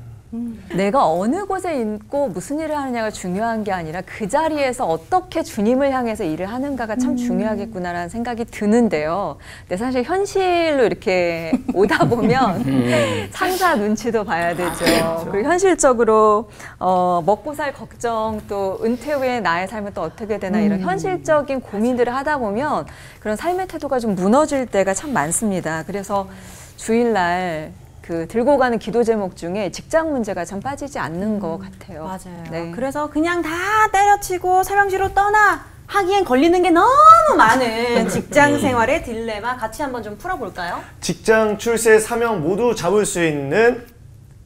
내가 어느 곳에 있고 무슨 일을 하느냐가 중요한 게 아니라 그 자리에서 어떻게 주님을 향해서 일을 하는가가 참 중요하겠구나라는 생각이 드는데요. 근데 사실 현실로 이렇게 오다 보면 상사 눈치도 봐야 되죠. 그리고 현실적으로 어, 먹고 살 걱정 또 은퇴 후에 나의 삶은 또 어떻게 되나 이런 현실적인 고민들을 하다 보면 그런 삶의 태도가 좀 무너질 때가 참 많습니다. 그래서 주일날 그 들고 가는 기도 제목 중에 직장 문제가 참 빠지지 않는 것 같아요. 맞아요. 네. 그래서 그냥 다 때려치고 사명지로 떠나 하기엔 걸리는 게 너무 많은 직장 생활의 딜레마 같이 한번 좀 풀어볼까요? 직장 출세 사명 모두 잡을 수 있는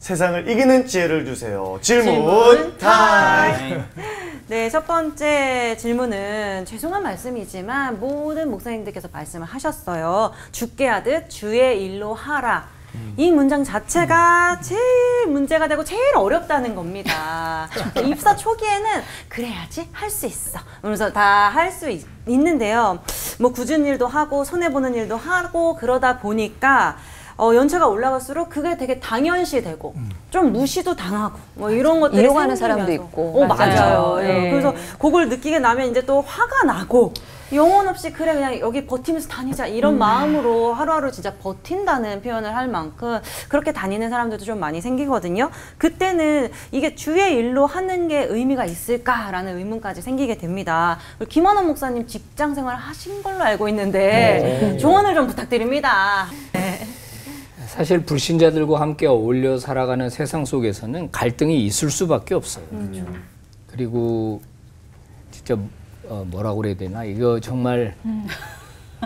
세상을 이기는 지혜를 주세요. 질문, 질문 타임. 네, 첫 번째 질문은 죄송한 말씀이지만 모든 목사님들께서 말씀을 하셨어요. 죽게 하듯 주의 일로 하라. 이 문장 자체가 제일 문제가 되고 제일 어렵다는 겁니다. 입사 초기에는 그래야지 할 수 있어. 그러면서 다 할 수 있는데요. 뭐 굳은 일도 하고 손해 보는 일도 하고 그러다 보니까 어, 연차가 올라갈수록 그게 되게 당연시 되고 좀 무시도 당하고 뭐 이런 것들이 이용하는 생기면서. 사람도 있고. 어, 맞아요. 맞아요. 예. 네. 그래서 그걸 느끼게 나면 이제 또 화가 나고 영혼 없이 그래 그냥 여기 버티면서 다니자 이런 마음으로 하루하루 진짜 버틴다는 표현을 할 만큼 그렇게 다니는 사람들도 좀 많이 생기거든요. 그때는 이게 주의 일로 하는 게 의미가 있을까라는 의문까지 생기게 됩니다. 김원원 목사님 직장 생활 하신 걸로 알고 있는데 조언을 좀 부탁드립니다. 사실 불신자들과 함께 어울려 살아가는 세상 속에서는 갈등이 있을 수밖에 없어요. 그리고 진짜 어, 뭐라고 그래야 되나 이거 정말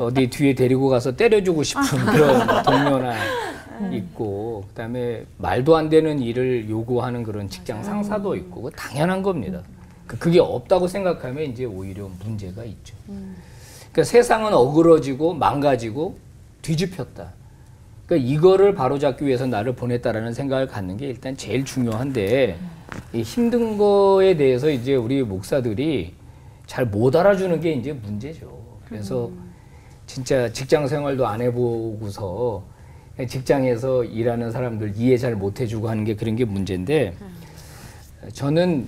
어디 뒤에 데리고 가서 때려주고 싶은 그런 동료나 있고 그다음에 말도 안 되는 일을 요구하는 그런 직장 상사도 있고 당연한 겁니다. 그- 그게 없다고 생각하면 이제 오히려 문제가 있죠. 그러니까 세상은 어그러지고 망가지고 뒤집혔다. 그러니까 이거를 바로잡기 위해서 나를 보냈다라는 생각을 갖는 게 일단 제일 중요한데 이 힘든 거에 대해서 이제 우리 목사들이 잘 못 알아주는 게 이제 문제죠. 그래서 진짜 직장 생활도 안 해보고서 직장에서 일하는 사람들 이해 잘 못 해주고 하는 게 그런 게 문제인데 저는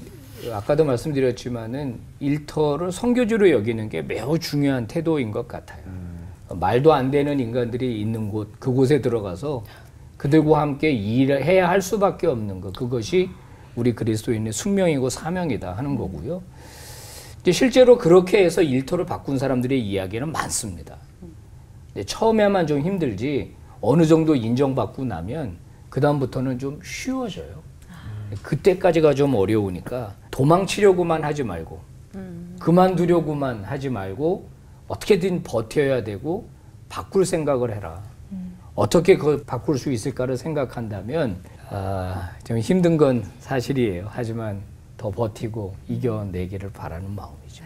아까도 말씀드렸지만은 일터를 성교주로 여기는 게 매우 중요한 태도인 것 같아요. 말도 안 되는 인간들이 있는 곳, 그곳에 들어가서 그들과 함께 일을 해야 할 수밖에 없는 것. 그것이 우리 그리스도인의 숙명이고 사명이다 하는 거고요. 실제로 그렇게 해서 일터를 바꾼 사람들의 이야기는 많습니다. 처음에만 좀 힘들지 어느 정도 인정받고 나면 그 다음부터는 좀 쉬워져요. 그때까지가 좀 어려우니까 도망치려고만 하지 말고 그만두려고만 하지 말고 어떻게든 버텨야 되고 바꿀 생각을 해라. 어떻게 그걸 바꿀 수 있을까를 생각한다면 아, 좀 힘든 건 사실이에요. 하지만 더 버티고 이겨내기를 바라는 마음이죠.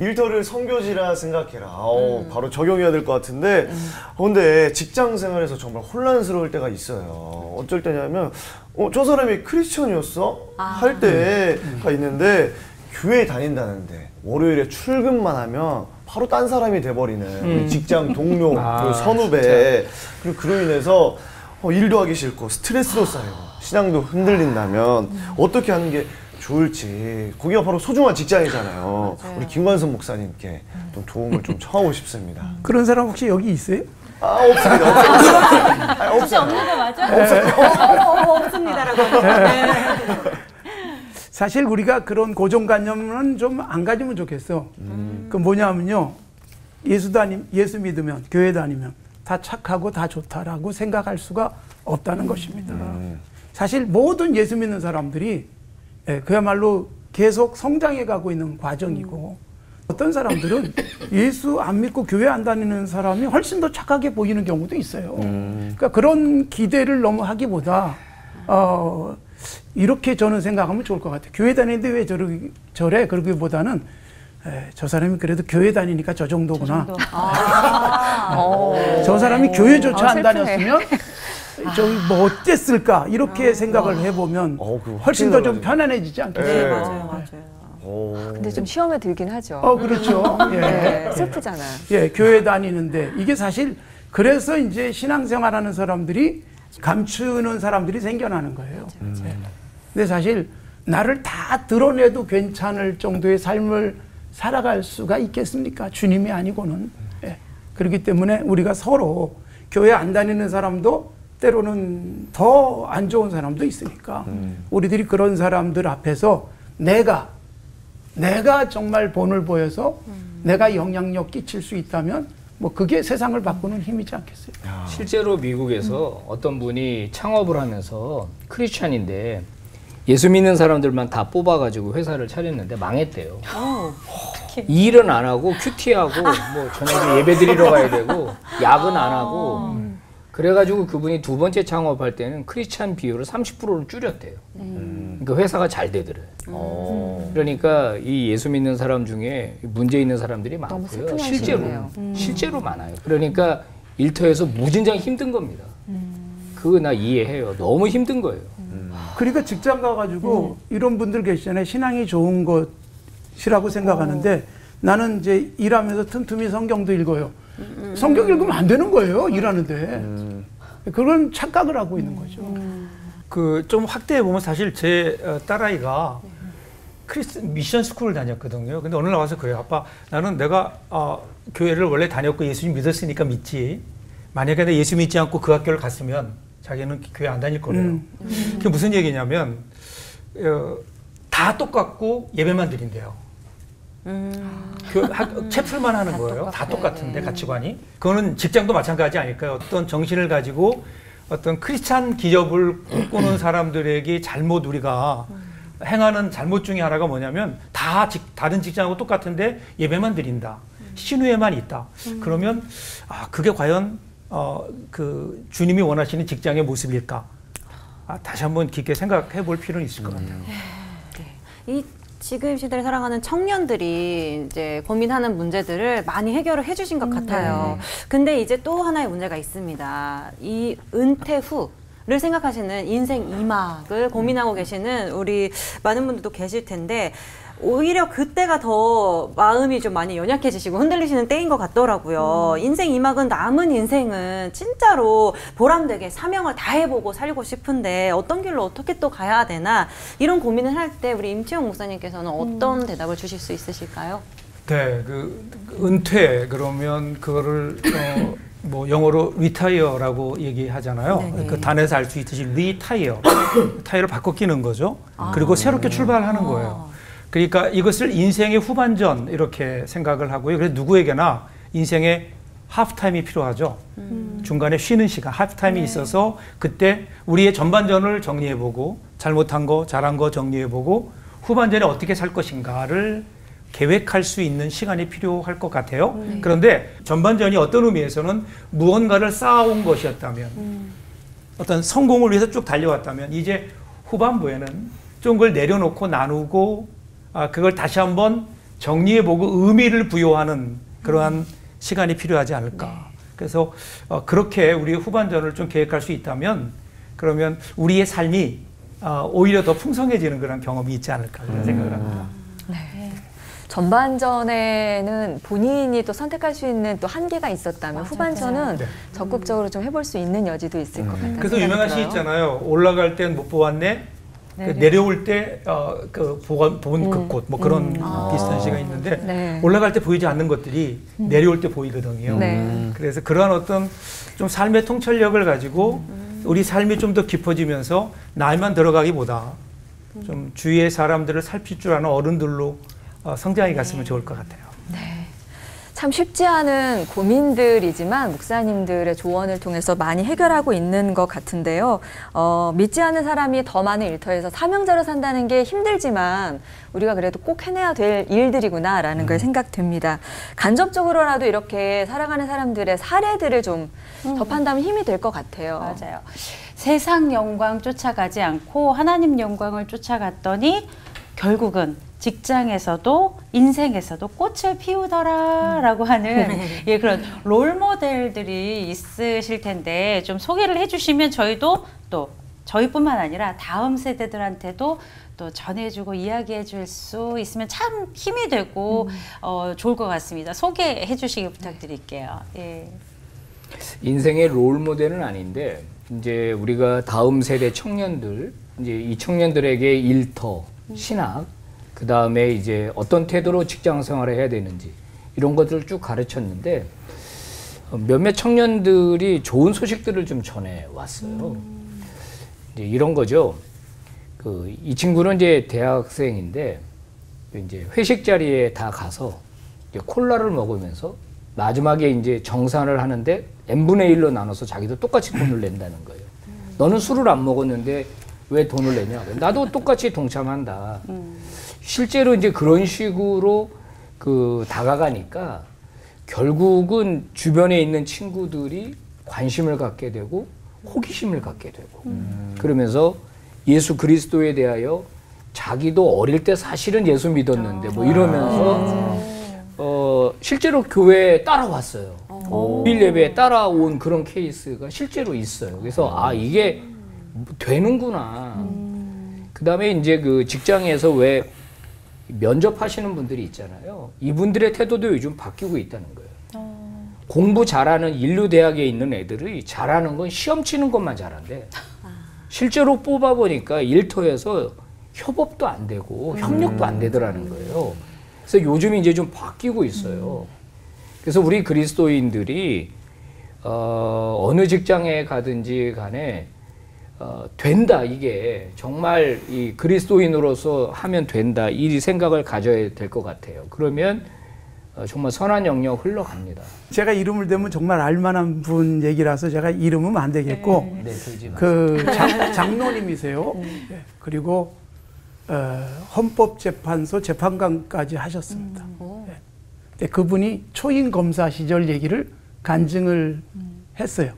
일터를 성교지라 생각해라. 어, 바로 적용해야 될 것 같은데, 어, 근데 직장 생활에서 정말 혼란스러울 때가 있어요. 어쩔 때냐면, 어, 저 사람이 크리스천이었어? 할 때가 있는데, 교회 다닌다는데, 월요일에 출근만 하면 바로 딴 사람이 돼버리는 우리 직장 동료, 아, 그리고 선후배. 그리고 그로 인해서 어, 일도 하기 싫고 스트레스도 쌓이고 신앙도 흔들린다면 어떻게 하는 게 좋을지 거기가 바로 소중한 직장이잖아요. 우리 김관선 목사님께 좀 도움을 좀 청하고 싶습니다. 그런 사람 혹시 여기 있어요? 아 없습니다. 없습니다. 아, 혹시 없어요. 없는 거 맞아? 어, 어, 없습니다라고. 사실 우리가 그런 고정관념은 좀 안 가지면 좋겠어. 그 뭐냐면요. 예수 다니 예수 믿으면 교회 다니면 다 착하고 다 좋다라고 생각할 수가 없다는 것입니다. 사실 모든 예수 믿는 사람들이 예, 그야말로 계속 성장해 가고 있는 과정이고 어떤 사람들은 예수 안 믿고 교회 안 다니는 사람이 훨씬 더 착하게 보이는 경우도 있어요. 그러니까 그런 기대를 너무 하기보다 어, 이렇게 저는 생각하면 좋을 것 같아요. 교회 다니는데 왜 저러, 저래? 그러기보다는 에, 저 사람이 그래도 교회 다니니까 저 정도구나. 저 사람이 교회조차 아, 안. 다녔으면 저기 뭐 어땠을까 이렇게 생각을 해보면 어, 그 훨씬 더 좀 편안해지지 않겠어요? 네. 맞아요, 맞아요. 오. 근데 좀 시험에 들긴 하죠. 어 그렇죠. 예. 네, 슬프잖아요. 예, 교회 다니는데 이게 사실 그래서 이제 신앙생활 하는 사람들이 감추는 사람들이 생겨나는 거예요. 예. 근데 사실 나를 다 드러내도 괜찮을 정도의 삶을 살아갈 수가 있겠습니까? 주님이 아니고는. 예. 그렇기 때문에 우리가 서로 교회 안 다니는 사람도 때로는 더 안 좋은 사람도 있으니까 우리들이 그런 사람들 앞에서 내가 내가 정말 본을 보여서 내가 영향력 끼칠 수 있다면 뭐 그게 세상을 바꾸는 힘이지 않겠어요? 실제로 미국에서 어떤 분이 창업을 하면서 크리스찬인데 예수 믿는 사람들만 다 뽑아가지고 회사를 차렸는데 망했대요. 일은 안 하고 큐티하고 뭐 저녁에 예배 드리러 가야 되고 야근 안 하고 그래가지고 그분이 두 번째 창업할 때는 크리스찬 비율을 30%를 줄였대요. 그러니까 회사가 잘 되더래요. 그러니까 이 예수 믿는 사람 중에 문제 있는 사람들이 많고요. 실제로 현실이네요. 실제로 많아요. 그러니까 일터에서 무진장 힘든 겁니다. 그거 나 이해해요. 너무 힘든 거예요. 그러니까 직장 가가지고 이런 분들 계시잖아요. 신앙이 좋은 것이라고 생각하는데 나는 이제 일하면서 틈틈이 성경도 읽어요. 성경 읽으면 안 되는 거예요. 일하는데. 그런 착각을 하고 있는 거죠. 그 좀 확대해 보면 사실 제 어, 딸아이가 크리스 미션 스쿨을 다녔거든요. 근데 오늘 나와서 그래요. 아빠, 나는 내가 어, 교회를 원래 다녔고 예수님 믿었으니까 믿지. 만약에 내가 예수 믿지 않고 그 학교를 갔으면 자기는 교회 안 다닐 거래요. 그게 무슨 얘기냐면 어, 다 똑같고 예배만 드린대요. 그 학, 채플만 하는 거예요. 다 똑같은데 가치관이. 그거는 직장도 마찬가지 아닐까요? 어떤 정신을 가지고 어떤 크리스찬 기업을 꿈꾸는 사람들에게 잘못 우리가 행하는 잘못 중에 하나가 뭐냐면 다 직- 다른 직장하고 똑같은데 예배만 드린다. 신우에만 있다. 그러면 아 그게 과연 어, 그 주님이 원하시는 직장의 모습일까? 아, 다시 한번 깊게 생각해 볼 필요는 있을 것 같아요. 이 지금 시대를 살아가는 청년들이 이제 고민하는 문제들을 많이 해결을 해주신 것 같아요. 근데 이제 또 하나의 문제가 있습니다. 이 은퇴 후 를 생각하시는 인생 이막을 고민하고 계시는 우리 많은 분들도 계실 텐데 오히려 그때가 더 마음이 좀 많이 연약해지시고 흔들리시는 때인 것 같더라고요. 인생 이막은 남은 인생은 진짜로 보람되게 사명을 다해보고 살고 싶은데 어떤 길로 어떻게 또 가야 되나 이런 고민을 할 때 우리 임치영 목사님께서는 어떤 대답을 주실 수 있으실까요? 네, 그 은퇴 그러면 그거를 어, 뭐 영어로 retire라고 얘기하잖아요. 네네. 그 단에서 알 수 있듯이 retire, 타이를 바꿔 끼는 거죠. 그리고 새롭게 출발하는 거예요. 그러니까 이것을 인생의 후반전 이렇게 생각을 하고요. 그래서 누구에게나 인생의 하프타임이 필요하죠. 중간에 쉬는 시간, 하프타임이 있어서 그때 우리의 전반전을 정리해보고 잘못한 거, 잘한 거 정리해보고 후반전에 어떻게 살 것인가를 계획할 수 있는 시간이 필요할 것 같아요. 그런데 전반전이 어떤 의미에서는 무언가를 쌓아온 것이었다면 어떤 성공을 위해서 쭉 달려왔다면 이제 후반부에는 좀 그걸 내려놓고 나누고 아, 그걸 다시 한번 정리해보고 의미를 부여하는 그러한 시간이 필요하지 않을까. 그래서 어, 그렇게 우리의 후반전을 좀 계획할 수 있다면 그러면 우리의 삶이 어, 오히려 더 풍성해지는 그런 경험이 있지 않을까 그런 생각을 합니다. 전반전에는 본인이 또 선택할 수 있는 또 한계가 있었다면 후반전은 네. 적극적으로 좀 해볼 수 있는 여지도 있을 것 같아요. 그래서 유명한 시 있잖아요. 올라갈 땐 못 보았네. 그 내려올 때그 본그곳뭐 그런 비슷한 시가 있는데 네. 올라갈 때 보이지 않는 것들이 내려올 때 보이거든요. 네. 그래서 그러한 어떤 좀 삶의 통찰력을 가지고 우리 삶이 좀 더 깊어지면서 나이만 들어가기보다 좀 주위의 사람들을 살필 줄 아는 어른들로 어, 성장해 갔으면 좋을 것 같아요. 참 쉽지 않은 고민들이지만 목사님들의 조언을 통해서 많이 해결하고 있는 것 같은데요. 어, 믿지 않는 사람이 더 많은 일터에서 사명자로 산다는 게 힘들지만 우리가 그래도 꼭 해내야 될 일들이구나라는 걸 생각됩니다. 간접적으로라도 이렇게 살아가는 사람들의 사례들을 좀 접한다면 힘이 될 것 같아요. 맞아요. 세상 영광 쫓아가지 않고 하나님 영광을 쫓아갔더니 결국은 직장에서도 인생에서도 꽃을 피우더라라고 하는 예 그런 롤 모델들이 있으실 텐데 좀 소개를 해주시면 저희도 또 저희뿐만 아니라 다음 세대들한테도 또 전해주고 이야기해 줄 수 있으면 참 힘이 되고 어, 좋을 것 같습니다. 소개해 주시기 부탁드릴게요. 예. 인생의 롤 모델은 아닌데 이제 우리가 다음 세대 청년들 이제 이 청년들에게 일터, 신학, 그 다음에 이제 어떤 태도로 직장 생활을 해야 되는지 이런 것들을 쭉 가르쳤는데 어, 몇몇 청년들이 좋은 소식들을 좀 전해 왔어요. 이제 이런 거죠. 그 이 친구는 이제 대학생인데 이제 회식 자리에 다 가서 콜라를 먹으면서 마지막에 이제 정산을 하는데 n분의 1로 나눠서 자기도 똑같이 돈을 낸다는 거예요. 너는 술을 안 먹었는데 왜 돈을 내냐? 나도 똑같이 동참한다. 실제로 이제 그런 식으로 그 다가가니까 결국은 주변에 있는 친구들이 관심을 갖게 되고 호기심을 갖게 되고 그러면서 예수 그리스도에 대하여 자기도 어릴 때 사실은 예수 믿었는데 뭐 이러면서 어 실제로 교회에 따라왔어요. 일 예배에 따라온 그런 케이스가 실제로 있어요. 그래서 아 이게 되는구나. 그다음에 이제 그 직장에서 왜 면접하시는 분들이 있잖아요. 이분들의 태도도 요즘 바뀌고 있다는 거예요. 공부 잘하는 인류 대학에 있는 애들이 잘하는 건 시험 치는 것만 잘한대. 실제로 뽑아 보니까 일터에서 협업도 안 되고 협력도 안 되더라는 거예요. 그래서 요즘 이제 좀 바뀌고 있어요. 그래서 우리 그리스도인들이 어, 어느 직장에 가든지 간에 어, 된다 이게 정말 이 그리스도인으로서 하면 된다 이 생각을 가져야 될 것 같아요. 그러면 어, 정말 선한 영역 흘러갑니다. 제가 이름을 대면 정말 알만한 분 얘기라서 제가 이름은 안 되겠고 네, 마. 그 장, 장로님이세요. 예, 그리고 어, 헌법재판소 재판관까지 하셨습니다. 예. 근데 그분이 초임 검사 시절 얘기를 간증을 했어요.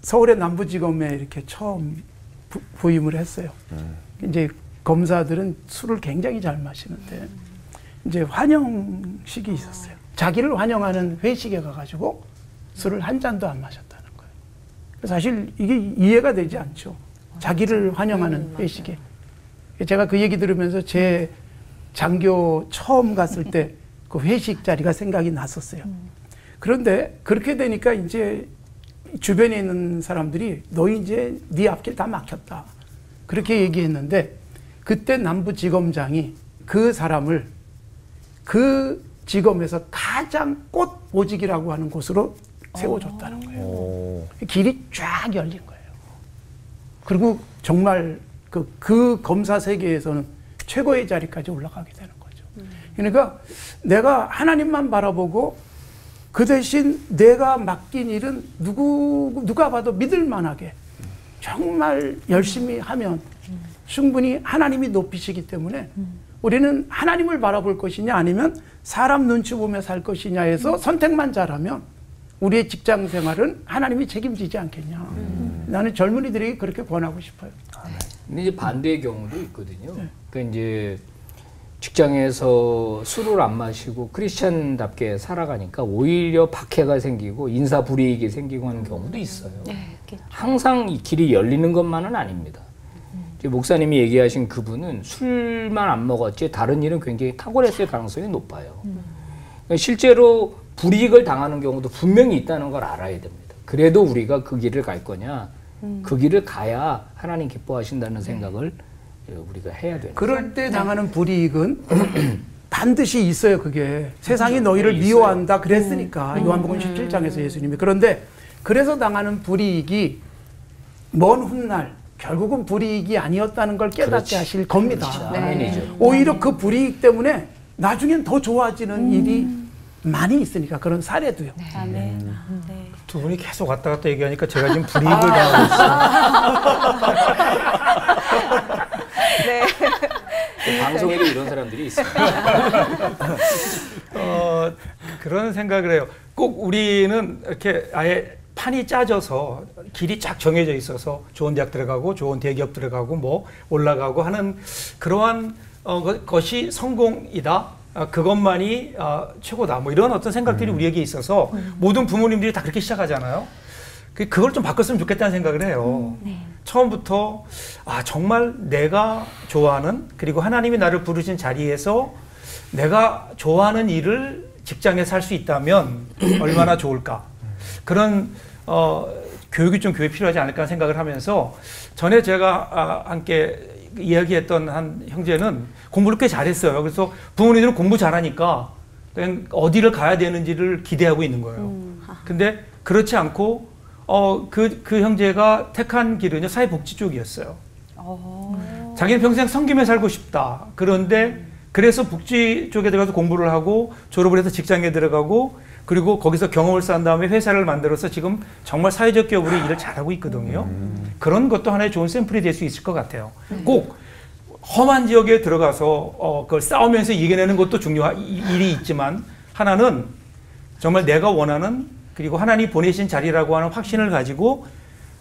서울의 남부지검에 이렇게 처음 부, 부임을 했어요. 이제 검사들은 술을 굉장히 잘 마시는데 이제 환영식이 있었어요. 자기를 환영하는 회식에 가가지고 술을 한 잔도 안 마셨다는 거예요. 사실 이게 이해가 되지 않죠. 자기를 환영하는 회식에. 제가 그 얘기 들으면서 제 장교 처음 갔을 때 그 회식 자리가 생각이 났었어요. 그런데 그렇게 되니까 이제 주변에 있는 사람들이 너 이제 네 앞길 다 막혔다. 그렇게 얘기했는데 그때 남부지검장이 그 사람을 그 지검에서 가장 꽃 보직이라고 하는 곳으로 세워줬다는 거예요. 길이 쫙 열린 거예요. 그리고 정말 그, 그 검사 세계에서는 최고의 자리까지 올라가게 되는 거죠. 그러니까 내가 하나님만 바라보고 그 대신 내가 맡긴 일은 누구, 누가 봐도 믿을 만하게 정말 열심히 하면 충분히 하나님이 높이시기 때문에 우리는 하나님을 바라볼 것이냐 아니면 사람 눈치 보며 살 것이냐 해서 선택만 잘하면 우리의 직장 생활은 하나님이 책임지지 않겠냐. 나는 젊은이들에게 그렇게 권하고 싶어요. 근데 이제 반대의 경우도 있거든요. 그러니까 이제 직장에서 술을 안 마시고 크리스찬답게 살아가니까 오히려 박해가 생기고 인사 불이익이 생기고 하는 경우도 있어요. 항상 이 길이 열리는 것만은 아닙니다. 목사님이 얘기하신 그분은 술만 안 먹었지 다른 일은 굉장히 탁월했을 가능성이 높아요. 그러니까 실제로 불이익을 당하는 경우도 분명히 있다는 걸 알아야 됩니다. 그래도 우리가 그 길을 갈 거냐, 그 길을 가야 하나님 기뻐하신다는 생각을 우리가 해야 돼요. 그럴 때 당하는 불이익은 반드시 있어요, 그게. 세상이 너희를 미워한다 그랬으니까. 요한복음 17장에서 예수님이. 그런데 그래서 당하는 불이익이 먼 훗날 결국은 불이익이 아니었다는 걸 깨닫게 그렇지. 하실 겁니다. 아멘이죠. 오히려 그 불이익 때문에 나중엔 더 좋아지는 일이 많이 있으니까 그런 사례도요. 아멘. 네. 두 분이 계속 왔다 갔다 얘기하니까 제가 지금 불이익을 당하고 있어요. 방송에도 이런 사람들이 있어요. 어, 그런 생각을 해요. 꼭 우리는 이렇게 아예 판이 짜져서 길이 쫙 정해져 있어서 좋은 대학 들어가고 좋은 대기업 들어가고 뭐 올라가고 하는 그러한 어, 거- 것이 성공이다. 아, 그것만이 아, 최고다. 뭐 이런 어떤 생각들이 우리에게 있어서 모든 부모님들이 다 그렇게 시작하잖아요. 그- 그걸 좀 바꿨으면 좋겠다는 생각을 해요. 처음부터 아 정말 내가 좋아하는 그리고 하나님이 나를 부르신 자리에서 내가 좋아하는 일을 직장에서 할 수 있다면 얼마나 좋을까 그런 어, 교육이 좀 교회 필요하지 않을까 생각을 하면서 전에 제가 아, 함께 이야기했던 한 형제는 공부를 꽤 잘했어요. 그래서 부모님들은 공부 잘하니까 그냥 어디를 가야 되는지를 기대하고 있는 거예요. 근데 그렇지 않고 어, 그, 그 형제가 택한 길은요, 사회복지 쪽이었어요. 자기는 평생 섬기며 살고 싶다. 그런데 그래서 복지 쪽에 들어가서 공부를 하고 졸업을 해서 직장에 들어가고 그리고 거기서 경험을 쌓은 다음에 회사를 만들어서 지금 정말 사회적 기업으로 일을 잘하고 있거든요. 그런 것도 하나의 좋은 샘플이 될 수 있을 것 같아요. 꼭 험한 지역에 들어가서 어, 그걸 싸우면서 이겨내는 것도 중요한 이- 일이 있지만 하나는 정말 내가 원하는 그리고 하나님 보내신 자리라고 하는 확신을 가지고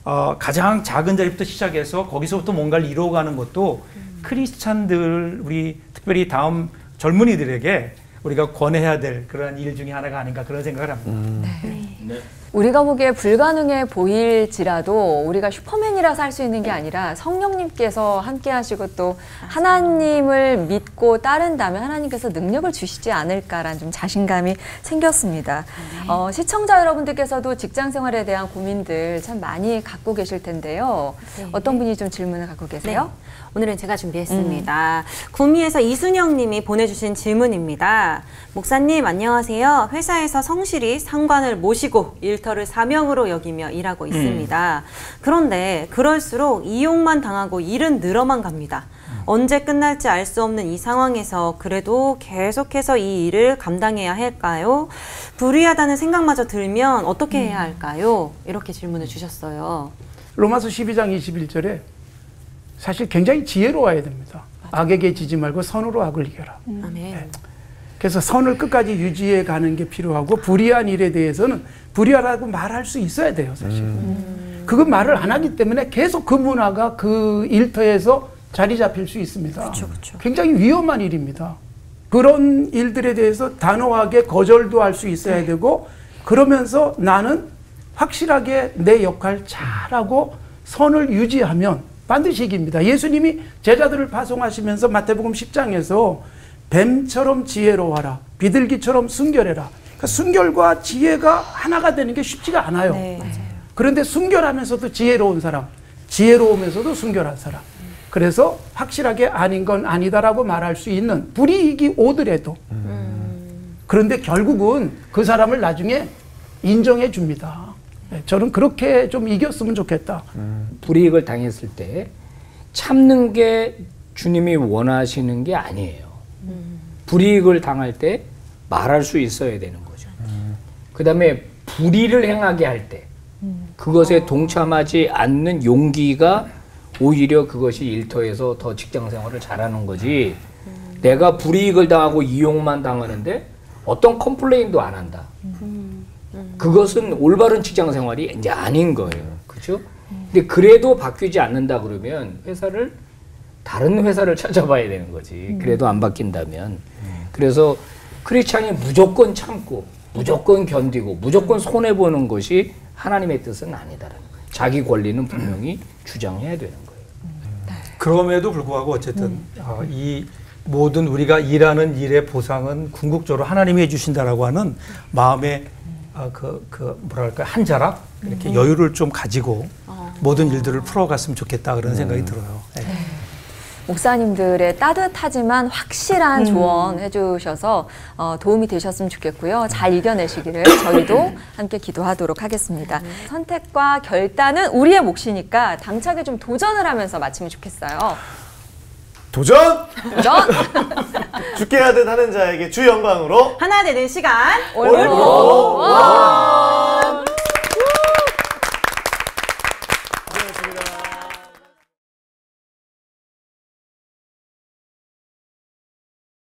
어, 가장 작은 자리부터 시작해서 거기서부터 뭔가를 이루어가는 것도 크리스찬들 우리 특별히 다음 젊은이들에게 우리가 권해야 될 그런 일 중에 하나가 아닌가 그런 생각을 합니다. 우리가 보기에 불가능해 보일지라도 우리가 슈퍼맨이라서 할 수 있는 게 아니라 성령님께서 함께 하시고 또 하나님을 믿고 따른다면 하나님께서 능력을 주시지 않을까라는 좀 자신감이 생겼습니다. 어, 시청자 여러분들께서도 직장 생활에 대한 고민들 참 많이 갖고 계실 텐데요. 어떤 분이 좀 질문을 갖고 계세요? 네. 오늘은 제가 준비했습니다. 구미에서 이순영 님이 보내주신 질문입니다. 목사님, 안녕하세요. 회사에서 성실히 상관을 모시고 일터를 사명으로 여기며 일하고 있습니다. 그런데 그럴수록 이용만 당하고 일은 늘어만 갑니다. 언제 끝날지 알 수 없는 이 상황에서 그래도 계속해서 이 일을 감당해야 할까요? 불의하다는 생각마저 들면 어떻게 해야 할까요? 이렇게 질문을 주셨어요. 로마서 12장 21절에 사실 굉장히 지혜로워야 됩니다. 악에게 지지 말고 선으로 악을 이겨라. 아멘. 그래서 선을 끝까지 유지해 가는 게 필요하고 불의한 일에 대해서는 불의하라고 말할 수 있어야 돼요, 사실. 그건 말을 안 하기 때문에 계속 그 문화가 그 일터에서 자리 잡힐 수 있습니다. 굉장히 위험한 일입니다. 그런 일들에 대해서 단호하게 거절도 할 수 있어야 되고 그러면서 나는 확실하게 내 역할 잘하고 선을 유지하면 반드시 이깁니다. 예수님이 제자들을 파송하시면서 마태복음 10장에서 뱀처럼 지혜로워라. 비둘기처럼 순결해라. 그러니까 순결과 지혜가 하나가 되는 게 쉽지가 않아요. 네. 그런데 순결하면서도 지혜로운 사람, 지혜로우면서도 순결한 사람. 그래서 확실하게 아닌 건 아니다라고 말할 수 있는 불이익이 오더라도 그런데 결국은 그 사람을 나중에 인정해 줍니다. 네, 저는 그렇게 좀 이겼으면 좋겠다. 불이익을 당했을 때 참는 게 주님이 원하시는 게 아니에요. 불이익을 당할 때 말할 수 있어야 되는 거죠. 그 다음에 불의를 행하게 할 때 그것에 동참하지 않는 용기가 오히려 그것이 일터에서 더 직장 생활을 잘하는 거지. 내가 불이익을 당하고 이용만 당하는데 어떤 컴플레인도 안 한다. 그것은 올바른 직장 생활이 이제 아닌 거예요. 그죠? 근데 그래도 바뀌지 않는다 그러면 회사를 다른 회사를 찾아봐야 되는 거지. 그래도 안 바뀐다면. 그래서 크리스찬이 무조건 참고 무조건 견디고 무조건 손해 보는 것이 하나님의 뜻은 아니다라는 거예요. 자기 권리는 분명히 주장해야 되는 거예요. 그럼에도 불구하고 어쨌든 어, 이 모든 우리가 일하는 일의 보상은 궁극적으로 하나님이 해주신다라고 하는 마음의 어, 그, 그 뭐랄까 한 자락 이렇게 여유를 좀 가지고 모든 일들을 풀어갔으면 좋겠다 그런 생각이 들어요. 예. 목사님들의 따뜻하지만 확실한 조언 해주셔서 어, 도움이 되셨으면 좋겠고요. 잘 이겨내시기를 저희도 함께 기도하도록 하겠습니다. 선택과 결단은 우리의 몫이니까 당차게 좀 도전을 하면서 마치면 좋겠어요. 도전! 도전! 죽게 하듯 하는 자에게 주 영광으로 하나 되는 시간 올보! 와!